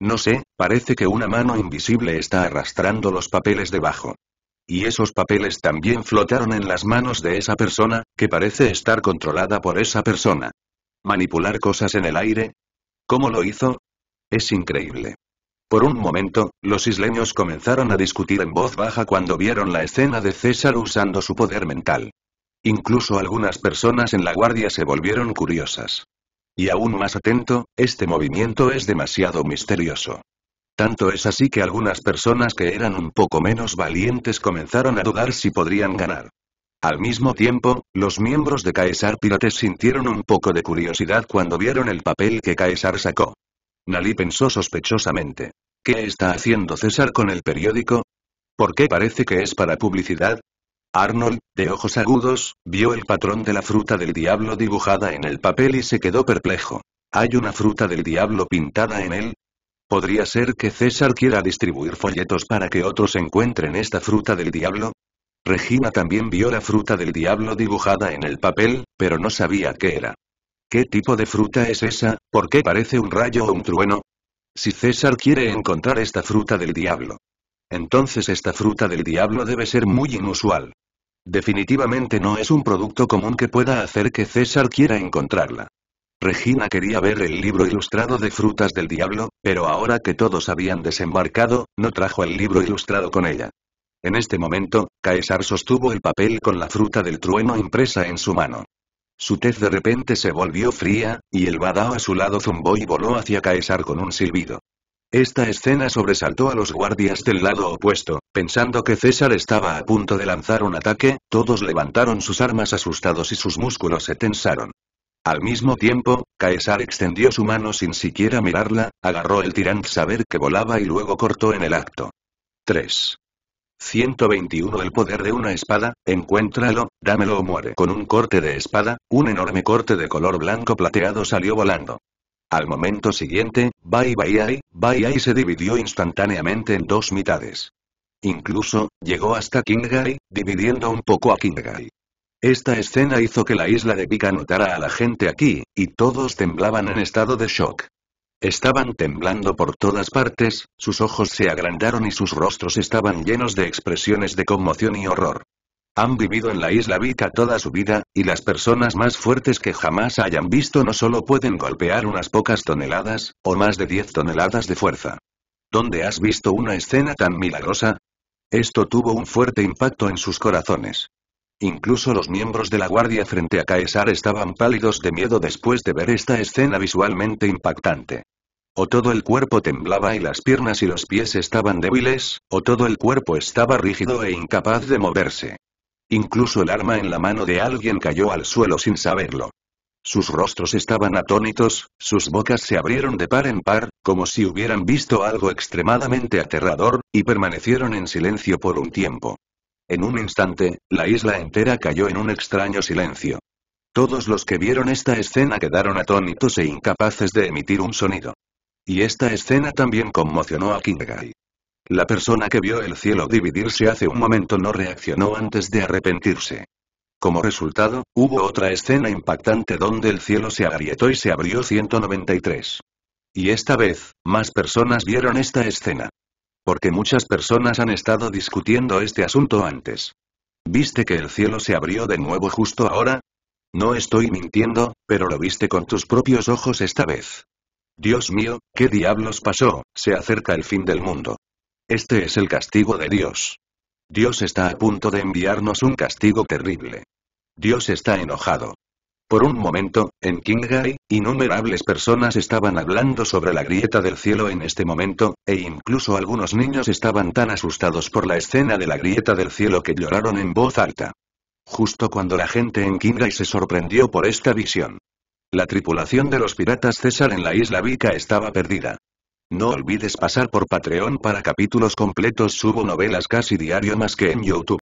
No sé, parece que una mano invisible está arrastrando los papeles debajo. Y esos papeles también flotaron en las manos de esa persona, que parece estar controlada por esa persona. ¿Manipular cosas en el aire? ¿Cómo lo hizo? Es increíble. Por un momento, los isleños comenzaron a discutir en voz baja cuando vieron la escena de César usando su poder mental. Incluso algunas personas en la guardia se volvieron curiosas. Y aún más atento, este movimiento es demasiado misterioso. Tanto es así que algunas personas que eran un poco menos valientes comenzaron a dudar si podrían ganar. Al mismo tiempo, los miembros de Caesar Pirates sintieron un poco de curiosidad cuando vieron el papel que Caesar sacó. Nali pensó sospechosamente. ¿Qué está haciendo César con el periódico? ¿Por qué parece que es para publicidad? Arnold, de ojos agudos, vio el patrón de la fruta del diablo dibujada en el papel y se quedó perplejo. ¿Hay una fruta del diablo pintada en él? ¿Podría ser que César quiera distribuir folletos para que otros encuentren esta fruta del diablo? Regina también vio la fruta del diablo dibujada en el papel, pero no sabía qué era. ¿Qué tipo de fruta es esa? ¿Por qué parece un rayo o un trueno? Si César quiere encontrar esta fruta del diablo. Entonces esta fruta del diablo debe ser muy inusual. Definitivamente no es un producto común que pueda hacer que César quiera encontrarla. Regina quería ver el libro ilustrado de frutas del diablo, pero ahora que todos habían desembarcado, no trajo el libro ilustrado con ella. En este momento, Caesar sostuvo el papel con la fruta del trueno impresa en su mano. Su tez de repente se volvió fría, y el badao a su lado zumbó y voló hacia Caesar con un silbido. Esta escena sobresaltó a los guardias del lado opuesto, pensando que César estaba a punto de lanzar un ataque, todos levantaron sus armas asustados y sus músculos se tensaron. Al mismo tiempo, Caesar extendió su mano sin siquiera mirarla, agarró el tirant saber que volaba y luego cortó en el acto. 3. 121 El poder de una espada, encuéntralo, dámelo o muere. Con un corte de espada, un enorme corte de color blanco plateado salió volando. Al momento siguiente, Bai Bai Ai, Bai Ai se dividió instantáneamente en dos mitades. Incluso, llegó hasta Kingai, dividiendo un poco a Kingai. Esta escena hizo que la isla de Pika notara a la gente aquí, y todos temblaban en estado de shock. Estaban temblando por todas partes, sus ojos se agrandaron y sus rostros estaban llenos de expresiones de conmoción y horror. Han vivido en la isla Vika toda su vida, y las personas más fuertes que jamás hayan visto no solo pueden golpear unas pocas toneladas, o más de 10 toneladas de fuerza. ¿Dónde has visto una escena tan milagrosa? Esto tuvo un fuerte impacto en sus corazones. Incluso los miembros de la guardia frente a Caesar estaban pálidos de miedo después de ver esta escena visualmente impactante. O todo el cuerpo temblaba y las piernas y los pies estaban débiles, o todo el cuerpo estaba rígido e incapaz de moverse. Incluso el arma en la mano de alguien cayó al suelo sin saberlo. Sus rostros estaban atónitos, sus bocas se abrieron de par en par, como si hubieran visto algo extremadamente aterrador, y permanecieron en silencio por un tiempo. En un instante, la isla entera cayó en un extraño silencio. Todos los que vieron esta escena quedaron atónitos e incapaces de emitir un sonido. Y esta escena también conmocionó a Kingai. La persona que vio el cielo dividirse hace un momento no reaccionó antes de arrepentirse. Como resultado, hubo otra escena impactante donde el cielo se agrietó y se abrió 193. Y esta vez, más personas vieron esta escena. Porque muchas personas han estado discutiendo este asunto antes. ¿Viste que el cielo se abrió de nuevo justo ahora? No estoy mintiendo, pero lo viste con tus propios ojos esta vez. Dios mío, ¿qué diablos pasó? Se acerca el fin del mundo. Este es el castigo de Dios. Dios está a punto de enviarnos un castigo terrible. Dios está enojado. Por un momento, en Kingai, innumerables personas estaban hablando sobre la grieta del cielo en este momento, e incluso algunos niños estaban tan asustados por la escena de la grieta del cielo que lloraron en voz alta. Justo cuando la gente en Kingai se sorprendió por esta visión. La tripulación de los piratas César en la isla Vika estaba perdida. No olvides pasar por Patreon para capítulos completos subo novelas casi diario más que en YouTube.